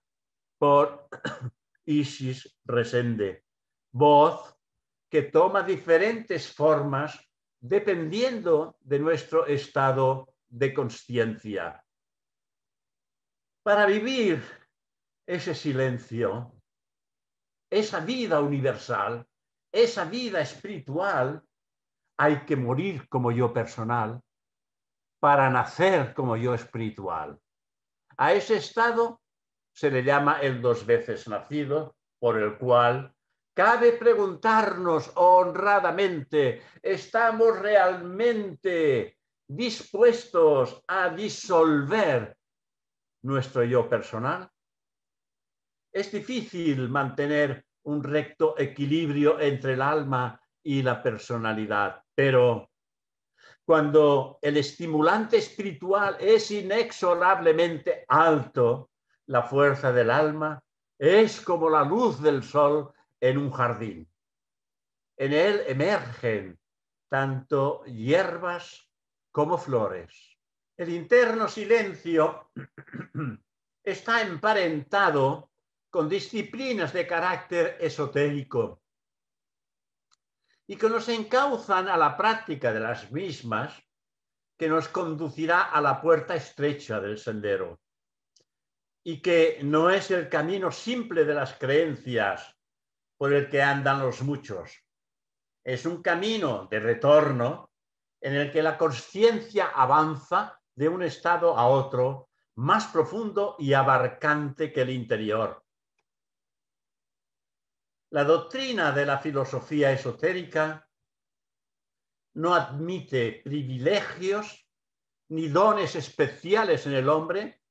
por Isis Resende. Voz que toma diferentes formas dependiendo de nuestro estado de conciencia. Para vivir ese silencio, esa vida universal, esa vida espiritual, hay que morir como yo personal para nacer como yo espiritual. A ese estado se le llama el dos veces nacido, por el cual cabe preguntarnos honradamente, ¿estamos realmente dispuestos a disolver nuestro yo personal? Es difícil mantener un recto equilibrio entre el alma y la personalidad, pero cuando el estimulante espiritual es inexorablemente alto, la fuerza del alma es como la luz del sol en un jardín. En él emergen tanto hierbas como flores. El interno silencio está emparentado con disciplinas de carácter esotérico y que nos encauzan a la práctica de las mismas, que nos conducirá a la puerta estrecha del sendero y que no es el camino simple de las creencias por el que andan los muchos. Es un camino de retorno en el que la conciencia avanza de un estado a otro más profundo y abarcante que el interior. La doctrina de la filosofía esotérica no admite privilegios ni dones especiales en el hombre,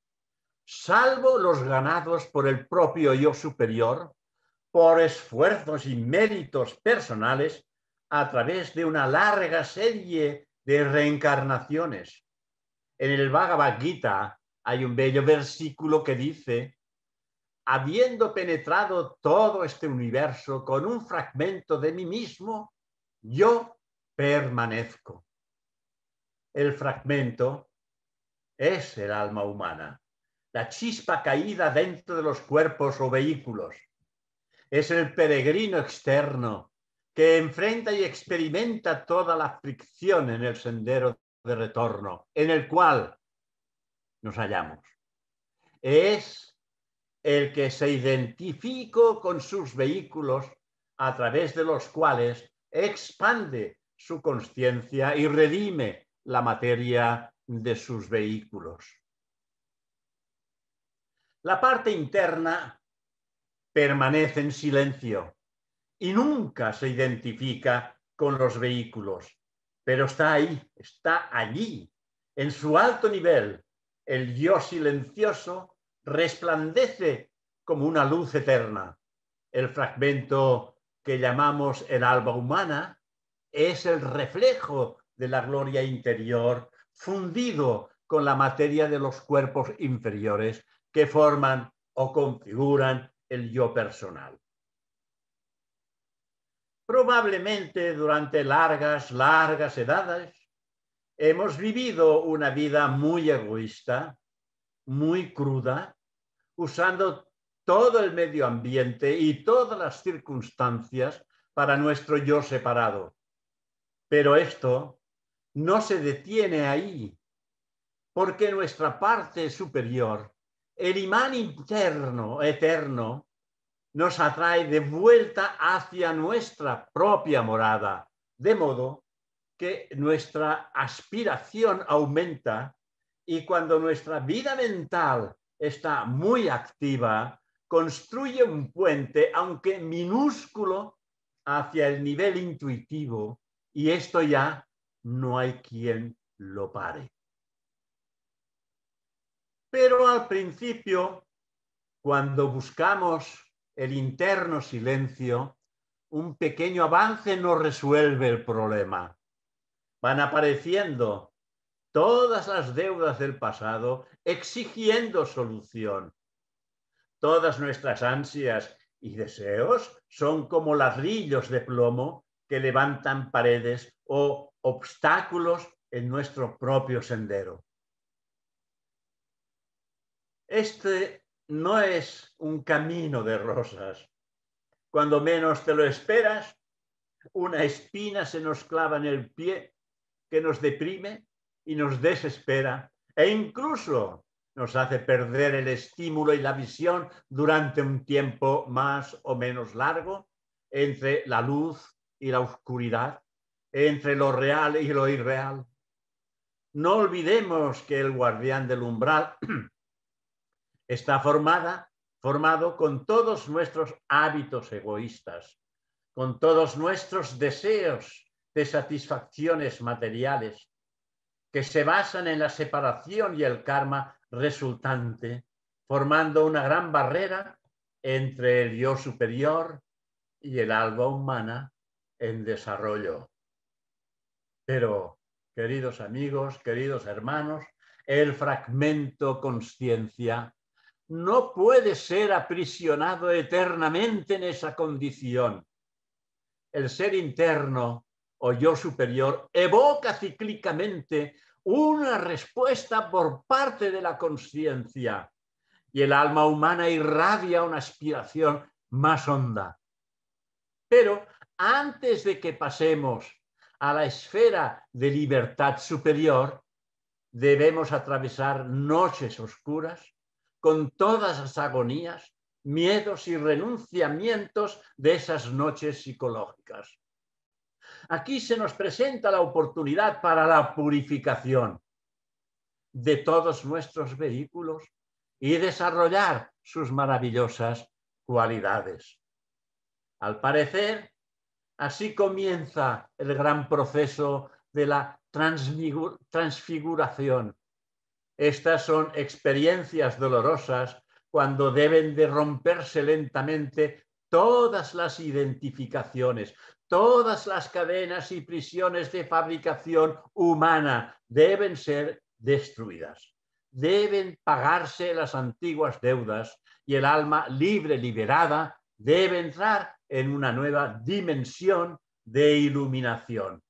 salvo los ganados por el propio yo superior, por esfuerzos y méritos personales a través de una larga serie de reencarnaciones. En el Bhagavad Gita hay un bello versículo que dice, habiendo penetrado todo este universo con un fragmento de mí mismo, yo permanezco. El fragmento es el alma humana, la chispa caída dentro de los cuerpos o vehículos. Es el peregrino externo que enfrenta y experimenta toda la fricción en el sendero de retorno, en el cual nos hallamos. Es el que se identificó con sus vehículos a través de los cuales expande su conciencia y redime la materia de sus vehículos. La parte interna permanece en silencio y nunca se identifica con los vehículos, pero está ahí, está allí, en su alto nivel. El yo silencioso resplandece como una luz eterna. El fragmento que llamamos el alba humana es el reflejo de la gloria interior fundido con la materia de los cuerpos inferiores que forman o configuran el yo personal. Probablemente durante largas, largas edades hemos vivido una vida muy egoísta, muy cruda, usando todo el medio ambiente y todas las circunstancias para nuestro yo separado. Pero esto no se detiene ahí, porque nuestra parte superior, el imán interno, eterno, nos atrae de vuelta hacia nuestra propia morada, de modo que nuestra aspiración aumenta y cuando nuestra vida mental está muy activa, construye un puente, aunque minúsculo, hacia el nivel intuitivo y esto ya no hay quien lo pare. Pero al principio, cuando buscamos el interno silencio, un pequeño avance no resuelve el problema. Van apareciendo todas las deudas del pasado exigiendo solución. Todas nuestras ansias y deseos son como ladrillos de plomo que levantan paredes o obstáculos en nuestro propio sendero. Este no es un camino de rosas. Cuando menos te lo esperas, una espina se nos clava en el pie que nos deprime y nos desespera e incluso nos hace perder el estímulo y la visión durante un tiempo más o menos largo entre la luz y la oscuridad, entre lo real y lo irreal. No olvidemos que el guardián del umbral está formada, formado con todos nuestros hábitos egoístas, con todos nuestros deseos de satisfacciones materiales, que se basan en la separación y el karma resultante, formando una gran barrera entre el yo superior y el alma humana en desarrollo. Pero, queridos amigos, queridos hermanos, el fragmento conciencia no puede ser aprisionado eternamente en esa condición. El ser interno o yo superior evoca cíclicamente una respuesta por parte de la conciencia y el alma humana irradia una aspiración más honda. Pero antes de que pasemos a la esfera de libertad superior, debemos atravesar noches oscuras con todas las agonías, miedos y renunciamientos de esas noches psicológicas. Aquí se nos presenta la oportunidad para la purificación. de todos nuestros vehículos y desarrollar sus maravillosas cualidades. Al parecer, así comienza el gran proceso de la transfiguración. Estas son experiencias dolorosas cuando deben de romperse lentamente todas las identificaciones, todas las cadenas y prisiones de fabricación humana deben ser destruidas. Deben pagarse las antiguas deudas y el alma libre, liberada, debe entrar en una nueva dimensión de iluminación.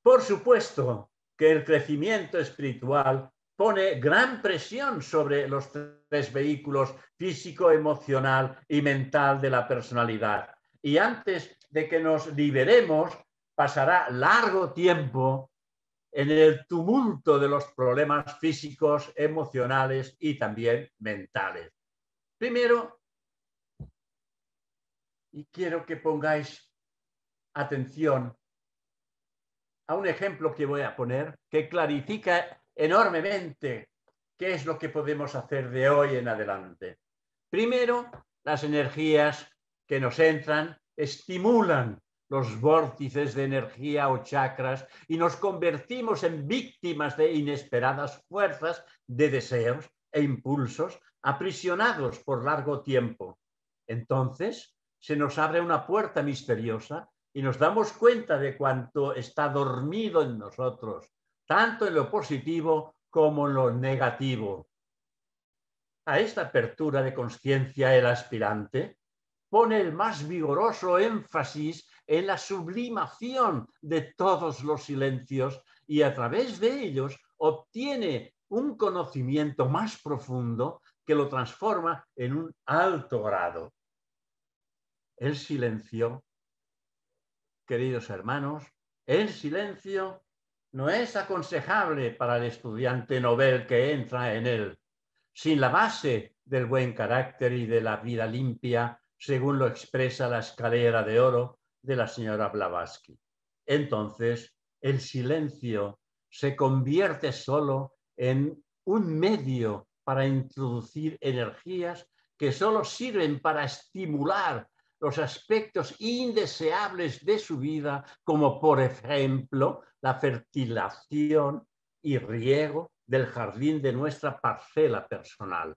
Por supuesto que el crecimiento espiritual pone gran presión sobre los tres vehículos físico, emocional y mental de la personalidad. Y antes de que nos liberemos, pasará largo tiempo en el tumulto de los problemas físicos, emocionales y también mentales. Primero, y quiero que pongáis atención a un ejemplo que voy a poner que clarifica enormemente qué es lo que podemos hacer de hoy en adelante. Primero, las energías que nos entran estimulan los vórtices de energía o chakras y nos convertimos en víctimas de inesperadas fuerzas de deseos e impulsos aprisionados por largo tiempo. Entonces se nos abre una puerta misteriosa y nos damos cuenta de cuánto está dormido en nosotros, tanto en lo positivo como en lo negativo. A esta apertura de conciencia el aspirante pone el más vigoroso énfasis en la sublimación de todos los silencios y a través de ellos obtiene un conocimiento más profundo que lo transforma en un alto grado. El silencio, queridos hermanos, el silencio no es aconsejable para el estudiante novel que entra en él. Sin la base del buen carácter y de la vida limpia, según lo expresa la escalera de oro, de la señora Blavatsky. Entonces, el silencio se convierte solo en un medio para introducir energías que solo sirven para estimular los aspectos indeseables de su vida, como por ejemplo la fertilización y riego del jardín de nuestra parcela personal,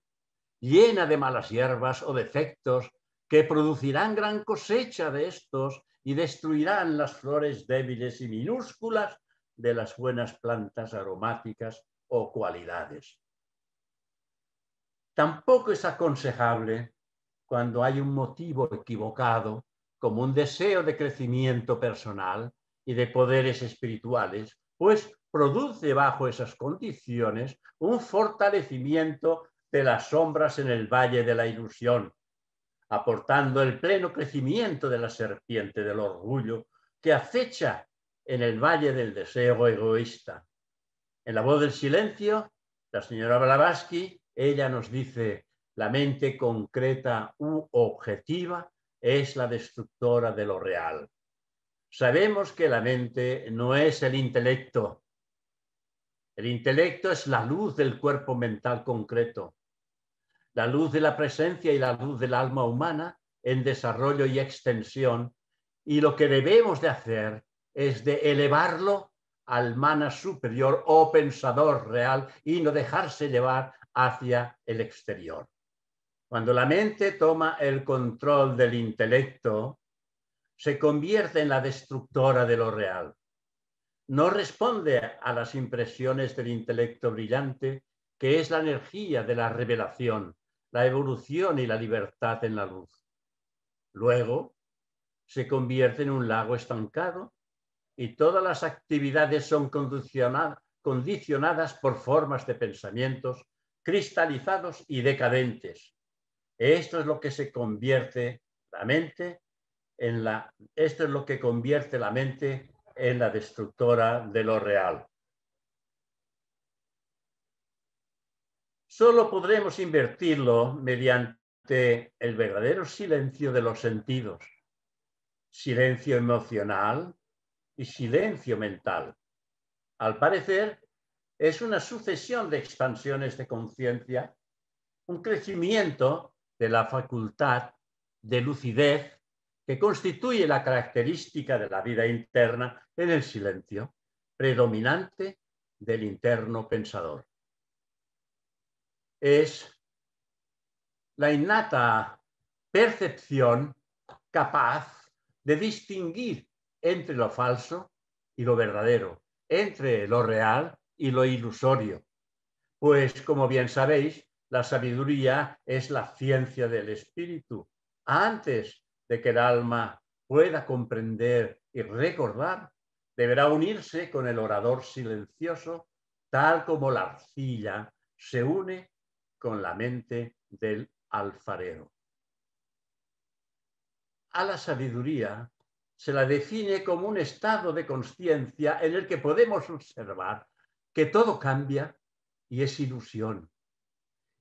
llena de malas hierbas o defectos que producirán gran cosecha de estos y destruirán las flores débiles y minúsculas de las buenas plantas aromáticas o cualidades. Tampoco es aconsejable cuando hay un motivo equivocado, como un deseo de crecimiento personal y de poderes espirituales, pues produce bajo esas condiciones un fortalecimiento de las sombras en el valle de la ilusión, aportando el pleno crecimiento de la serpiente del orgullo que acecha en el valle del deseo egoísta. En la voz del silencio, la señora Blavatsky, ella nos dice, la mente concreta u objetiva es la destructora de lo real. Sabemos que la mente no es el intelecto. El intelecto es la luz del cuerpo mental concreto la luz de la presencia y la luz del alma humana en desarrollo y extensión, y lo que debemos de hacer es de elevarlo al mana superior o pensador real y no dejarse llevar hacia el exterior. Cuando la mente toma el control del intelecto, se convierte en la destructora de lo real. No responde a las impresiones del intelecto brillante, que es la energía de la revelación, la evolución y la libertad en la luz. Luego se convierte en un lago estancado y todas las actividades son condicionadas por formas de pensamientos cristalizados y decadentes. Esto es lo que se convierte la mente en la esto es lo que convierte la mente en la destructora de lo real. Solo podremos invertirlo mediante el verdadero silencio de los sentidos, silencio emocional y silencio mental. Al parecer, es una sucesión de expansiones de conciencia, un crecimiento de la facultad de lucidez que constituye la característica de la vida interna en el silencio predominante del interno pensador. Es la innata percepción capaz de distinguir entre lo falso y lo verdadero, entre lo real y lo ilusorio. Pues, como bien sabéis, la sabiduría es la ciencia del espíritu. Antes de que el alma pueda comprender y recordar, deberá unirse con el orador silencioso, tal como la arcilla se une con la mente del alfarero. A la sabiduría se la define como un estado de conciencia en el que podemos observar que todo cambia y es ilusión,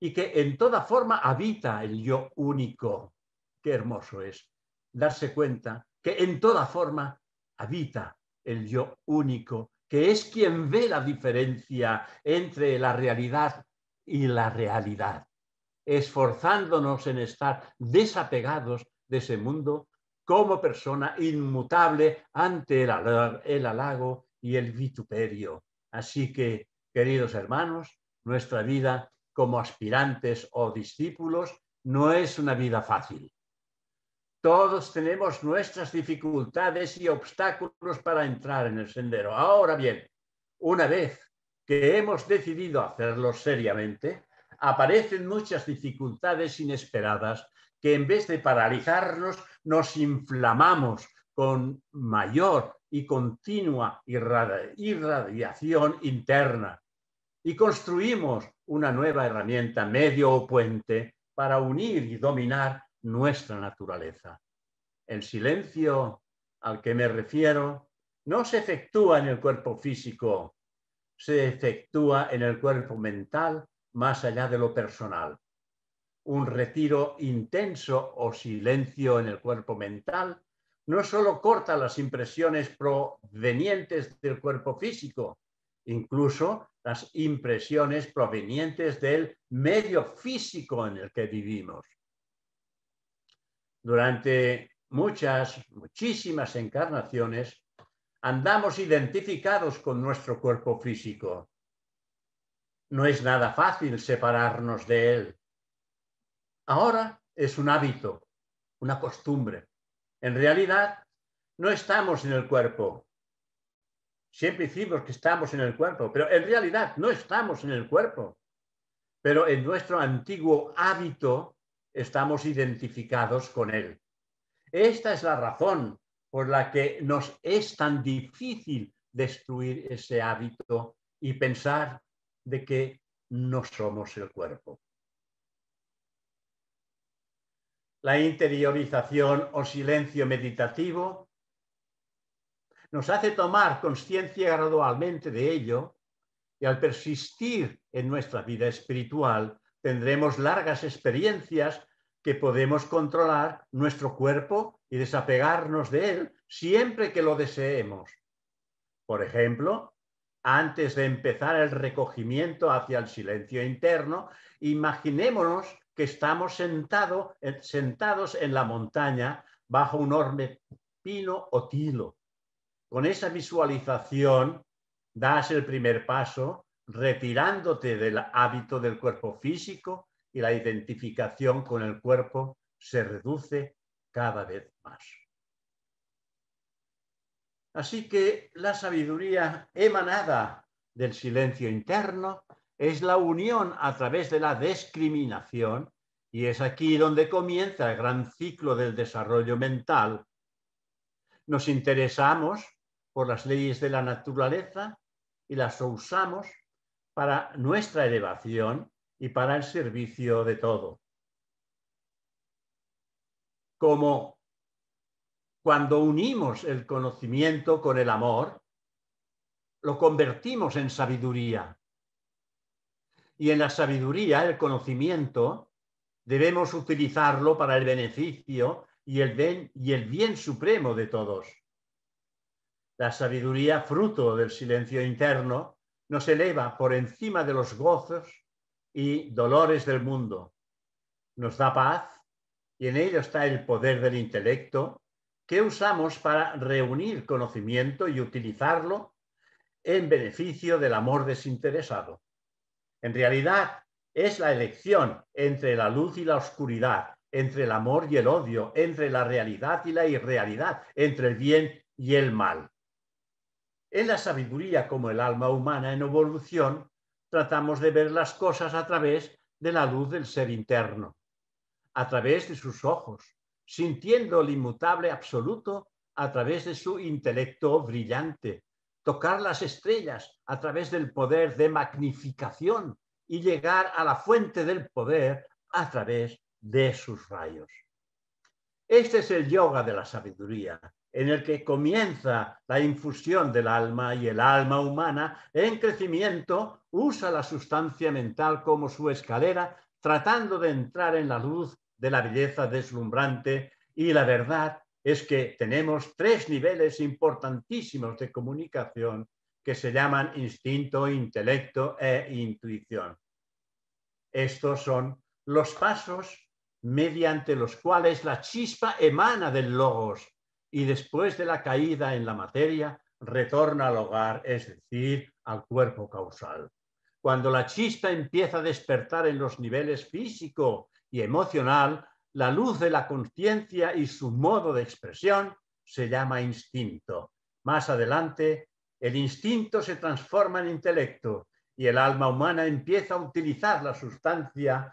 y que en toda forma habita el yo único. Qué hermoso es darse cuenta que en toda forma habita el yo único, que es quien ve la diferencia entre la realidad y la realidad, esforzándonos en estar desapegados de ese mundo como persona inmutable ante el, halago y el vituperio. Así que, queridos hermanos, nuestra vida como aspirantes o discípulos no es una vida fácil. Todos tenemos nuestras dificultades y obstáculos para entrar en el sendero. Ahora bien, una vez que hemos decidido hacerlo seriamente, aparecen muchas dificultades inesperadas que en vez de paralizarnos nos inflamamos con mayor y continua irradiación interna y construimos una nueva herramienta, medio o puente, para unir y dominar nuestra naturaleza. El silencio al que me refiero no se efectúa en el cuerpo físico, se efectúa en el cuerpo mental más allá de lo personal. Un retiro intenso o silencio en el cuerpo mental no solo corta las impresiones provenientes del cuerpo físico, incluso las impresiones provenientes del medio físico en el que vivimos durante muchas, muchísimas encarnaciones, andamos identificados con nuestro cuerpo físico. No es nada fácil separarnos de él. Ahora es un hábito, una costumbre. En realidad, no estamos en el cuerpo. Siempre decimos que estamos en el cuerpo, pero en realidad no estamos en el cuerpo. Pero en nuestro antiguo hábito estamos identificados con Él. Esta es la razón por la que nos es tan difícil destruir ese hábito y pensar de que no somos el cuerpo. La interiorización o silencio meditativo nos hace tomar conciencia gradualmente de ello y al persistir en nuestra vida espiritual tendremos largas experiencias que podemos controlar nuestro cuerpo y desapegarnos de él siempre que lo deseemos. Por ejemplo, antes de empezar el recogimiento hacia el silencio interno, imaginémonos que estamos sentado, sentados en la montaña bajo un enorme pino o tilo. Con esa visualización das el primer paso retirándote del hábito del cuerpo físico y la identificación con el cuerpo se reduce cada vez más. Así que la sabiduría emanada del silencio interno es la unión a través de la discriminación y es aquí donde comienza el gran ciclo del desarrollo mental. Nos interesamos por las leyes de la naturaleza y las usamos para nuestra elevación y para el servicio de todo. Como cuando unimos el conocimiento con el amor, lo convertimos en sabiduría. Y en la sabiduría, el conocimiento, debemos utilizarlo para el beneficio y el bien, y el bien supremo de todos. La sabiduría, fruto del silencio interno, nos eleva por encima de los gozos y dolores del mundo. Nos da paz y en ello está el poder del intelecto que usamos para reunir conocimiento y utilizarlo en beneficio del amor desinteresado. En realidad, es la elección entre la luz y la oscuridad, entre el amor y el odio, entre la realidad y la irrealidad, entre el bien y el mal. En la sabiduría como el alma humana en evolución, tratamos de ver las cosas a través de la luz del ser interno, a través de sus ojos, sintiendo el inmutable absoluto a través de su intelecto brillante, tocar las estrellas a través del poder de magnificación y llegar a la fuente del poder a través de sus rayos. Este es el yoga de la sabiduría, en el que comienza la infusión del alma y el alma humana en crecimiento usa la sustancia mental como su escalera, tratando de entrar en la luz de la belleza deslumbrante y la verdad es que tenemos tres niveles importantísimos de comunicación que se llaman instinto, intelecto e intuición. Estos son los pasos mediante los cuales la chispa emana del logos y después de la caída en la materia retorna al hogar, es decir, al cuerpo causal. Cuando la chispa empieza a despertar en los niveles físico y emocional, la luz de la conciencia y su modo de expresión se llama instinto. Más adelante, el instinto se transforma en intelecto y el alma humana empieza a utilizar la sustancia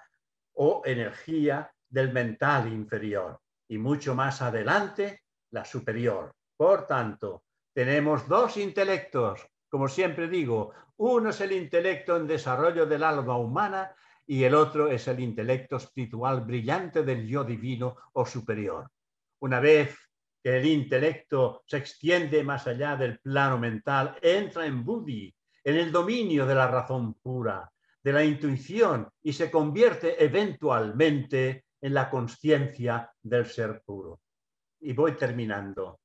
o energía del mental inferior y mucho más adelante la superior. Por tanto, tenemos dos intelectos, como siempre digo, uno es el intelecto en desarrollo del alma humana y el otro es el intelecto espiritual brillante del yo divino o superior. Una vez que el intelecto se extiende más allá del plano mental, entra en Buddhi, en el dominio de la razón pura, de la intuición y se convierte eventualmente en la conciencia del ser puro. Y voy terminando.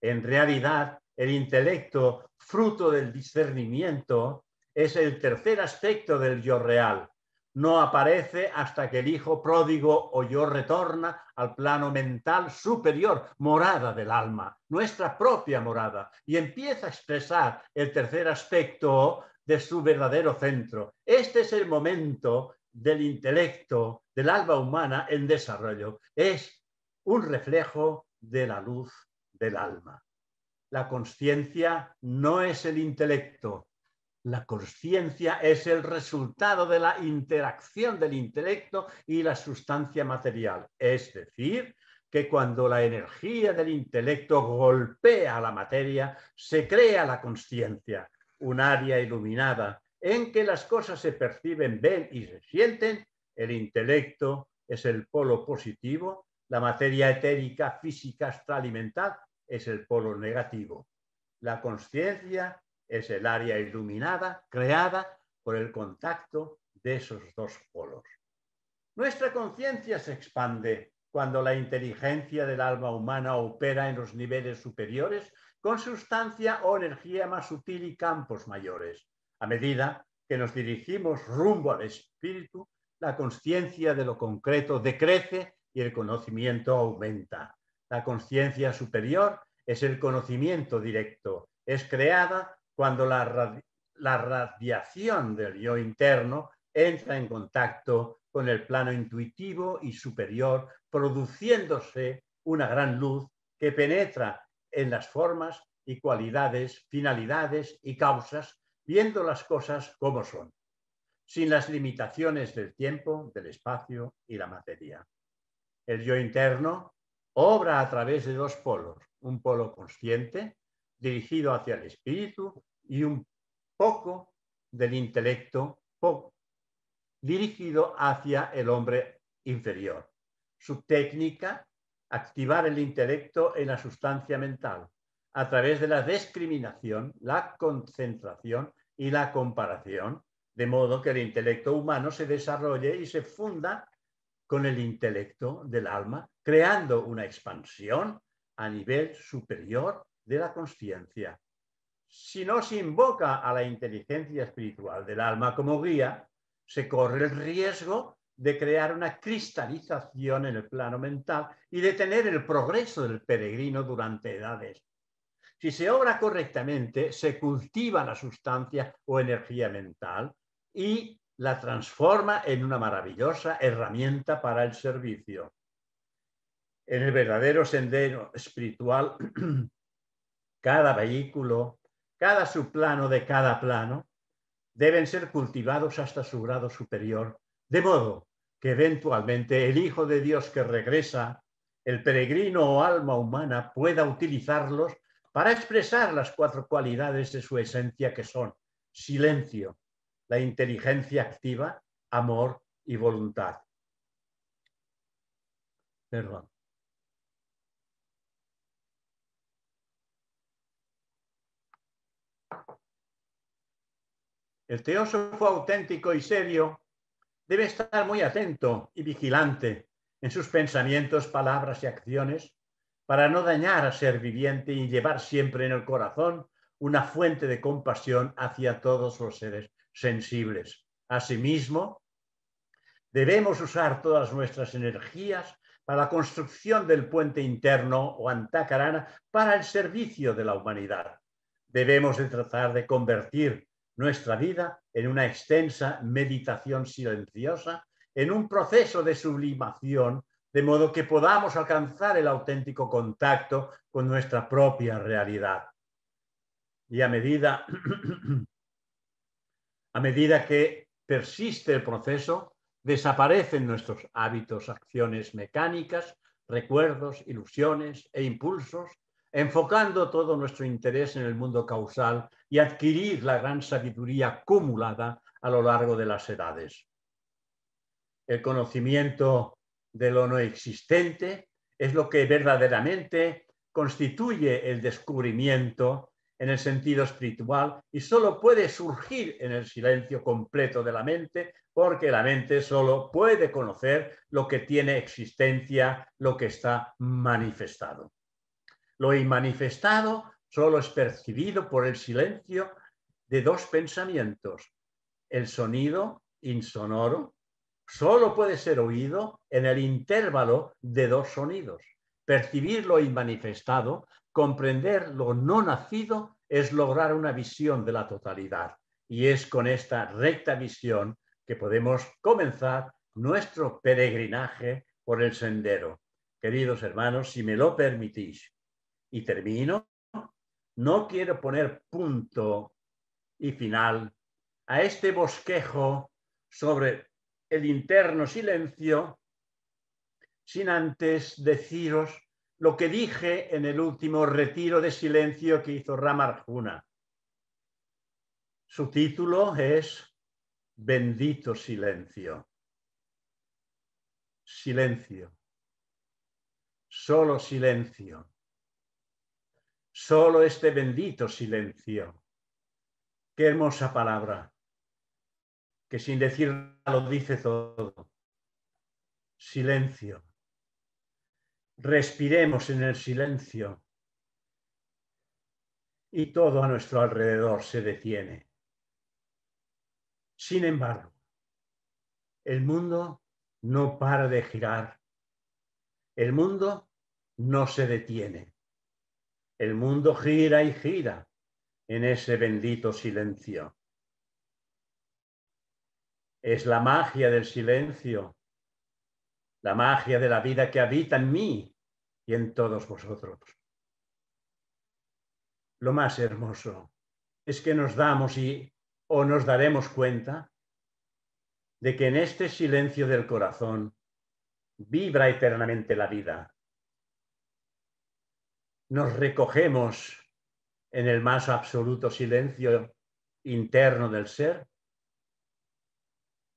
En realidad, el intelecto, fruto del discernimiento, es el tercer aspecto del yo real, no aparece hasta que el hijo pródigo o yo retorna al plano mental superior, morada del alma, nuestra propia morada, y empieza a expresar el tercer aspecto de su verdadero centro. Este es el momento del intelecto, del alma humana en desarrollo. Es un reflejo de la luz del alma. La conciencia no es el intelecto, la conciencia es el resultado de la interacción del intelecto y la sustancia material. Es decir, que cuando la energía del intelecto golpea la materia, se crea la conciencia, un área iluminada en que las cosas se perciben, ven y se sienten. El intelecto es el polo positivo, la materia etérica, física, astral es el polo negativo. La conciencia es el área iluminada creada por el contacto de esos dos polos. Nuestra conciencia se expande cuando la inteligencia del alma humana opera en los niveles superiores con sustancia o energía más sutil y campos mayores. A medida que nos dirigimos rumbo al espíritu, la conciencia de lo concreto decrece y el conocimiento aumenta. La conciencia superior es el conocimiento directo, es creada cuando la, radiación del yo interno entra en contacto con el plano intuitivo y superior, produciéndose una gran luz que penetra en las formas y cualidades, finalidades y causas, viendo las cosas como son, sin las limitaciones del tiempo, del espacio y la materia. El yo interno obra a través de dos polos, un polo consciente, dirigido hacia el espíritu, y un poco del intelecto dirigido hacia el hombre inferior. Su técnica, activar el intelecto en la sustancia mental a través de la discriminación, la concentración y la comparación, de modo que el intelecto humano se desarrolle y se funda con el intelecto del alma, creando una expansión a nivel superior de la conciencia si no se invoca a la inteligencia espiritual del alma como guía, se corre el riesgo de crear una cristalización en el plano mental y detener el progreso del peregrino durante edades. Si se obra correctamente, se cultiva la sustancia o energía mental y la transforma en una maravillosa herramienta para el servicio. En el verdadero sendero espiritual, cada vehículo, cada subplano de cada plano, deben ser cultivados hasta su grado superior, de modo que eventualmente el Hijo de Dios que regresa, el peregrino o alma humana, pueda utilizarlos para expresar las cuatro cualidades de su esencia que son silencio, la inteligencia activa, amor y voluntad. Perdón. El teósofo auténtico y serio debe estar muy atento y vigilante en sus pensamientos, palabras y acciones para no dañar a ser viviente y llevar siempre en el corazón una fuente de compasión hacia todos los seres sensibles. Asimismo, debemos usar todas nuestras energías para la construcción del puente interno o antacarana para el servicio de la humanidad. Debemos de tratar de convertir nuestra vida en una extensa meditación silenciosa, en un proceso de sublimación, de modo que podamos alcanzar el auténtico contacto con nuestra propia realidad. Y a medida, a medida que persiste el proceso, desaparecen nuestros hábitos, acciones mecánicas, recuerdos, ilusiones e impulsos enfocando todo nuestro interés en el mundo causal y adquirir la gran sabiduría acumulada a lo largo de las edades. El conocimiento de lo no existente es lo que verdaderamente constituye el descubrimiento en el sentido espiritual y solo puede surgir en el silencio completo de la mente porque la mente solo puede conocer lo que tiene existencia, lo que está manifestado. Lo inmanifestado solo es percibido por el silencio de dos pensamientos. El sonido insonoro solo puede ser oído en el intervalo de dos sonidos. Percibir lo inmanifestado, comprender lo no nacido, es lograr una visión de la totalidad. Y es con esta recta visión que podemos comenzar nuestro peregrinaje por el sendero. Queridos hermanos, si me lo permitís, y termino, no quiero poner punto y final a este bosquejo sobre el interno silencio sin antes deciros lo que dije en el último retiro de silencio que hizo Ramarjuna. Su título es Bendito silencio. Silencio. Solo silencio solo este bendito silencio. Qué hermosa palabra, que sin decir lo dice todo. Silencio. Respiremos en el silencio y todo a nuestro alrededor se detiene. Sin embargo, el mundo no para de girar. El mundo no se detiene. El mundo gira y gira en ese bendito silencio. Es la magia del silencio, la magia de la vida que habita en mí y en todos vosotros. Lo más hermoso es que nos damos y o nos daremos cuenta de que en este silencio del corazón vibra eternamente la vida nos recogemos en el más absoluto silencio interno del ser.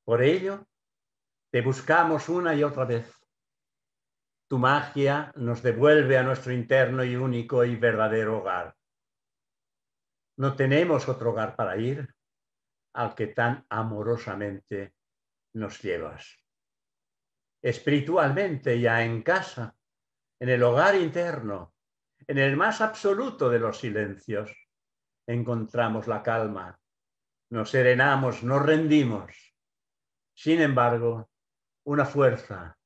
Por ello, te buscamos una y otra vez. Tu magia nos devuelve a nuestro interno y único y verdadero hogar. No tenemos otro hogar para ir al que tan amorosamente nos llevas. Espiritualmente ya en casa, en el hogar interno, en el más absoluto de los silencios, encontramos la calma, nos serenamos, nos rendimos. Sin embargo, una fuerza,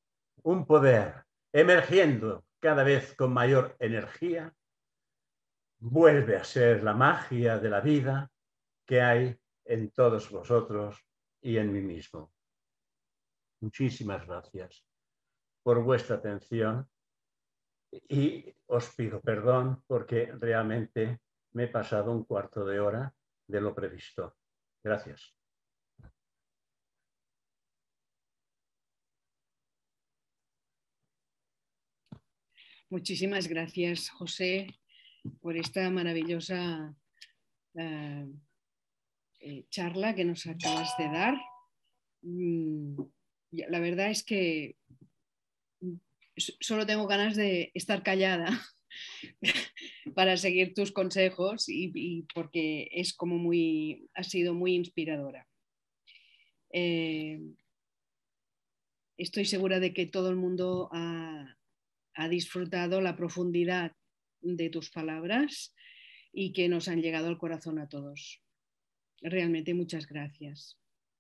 un poder emergiendo cada vez con mayor energía, vuelve a ser la magia de la vida que hay en todos vosotros y en mí mismo. Muchísimas gracias por vuestra atención y os pido perdón porque realmente me he pasado un cuarto de hora de lo previsto. Gracias. Muchísimas gracias, José, por esta maravillosa eh, eh, charla que nos acabas de dar. Mm, la verdad es que solo tengo ganas de estar callada para seguir tus consejos y, porque es como muy, ha sido muy inspiradora. Eh, estoy segura de que todo el mundo ha, ha disfrutado la profundidad de tus palabras y que nos han llegado al corazón a todos. Realmente muchas gracias.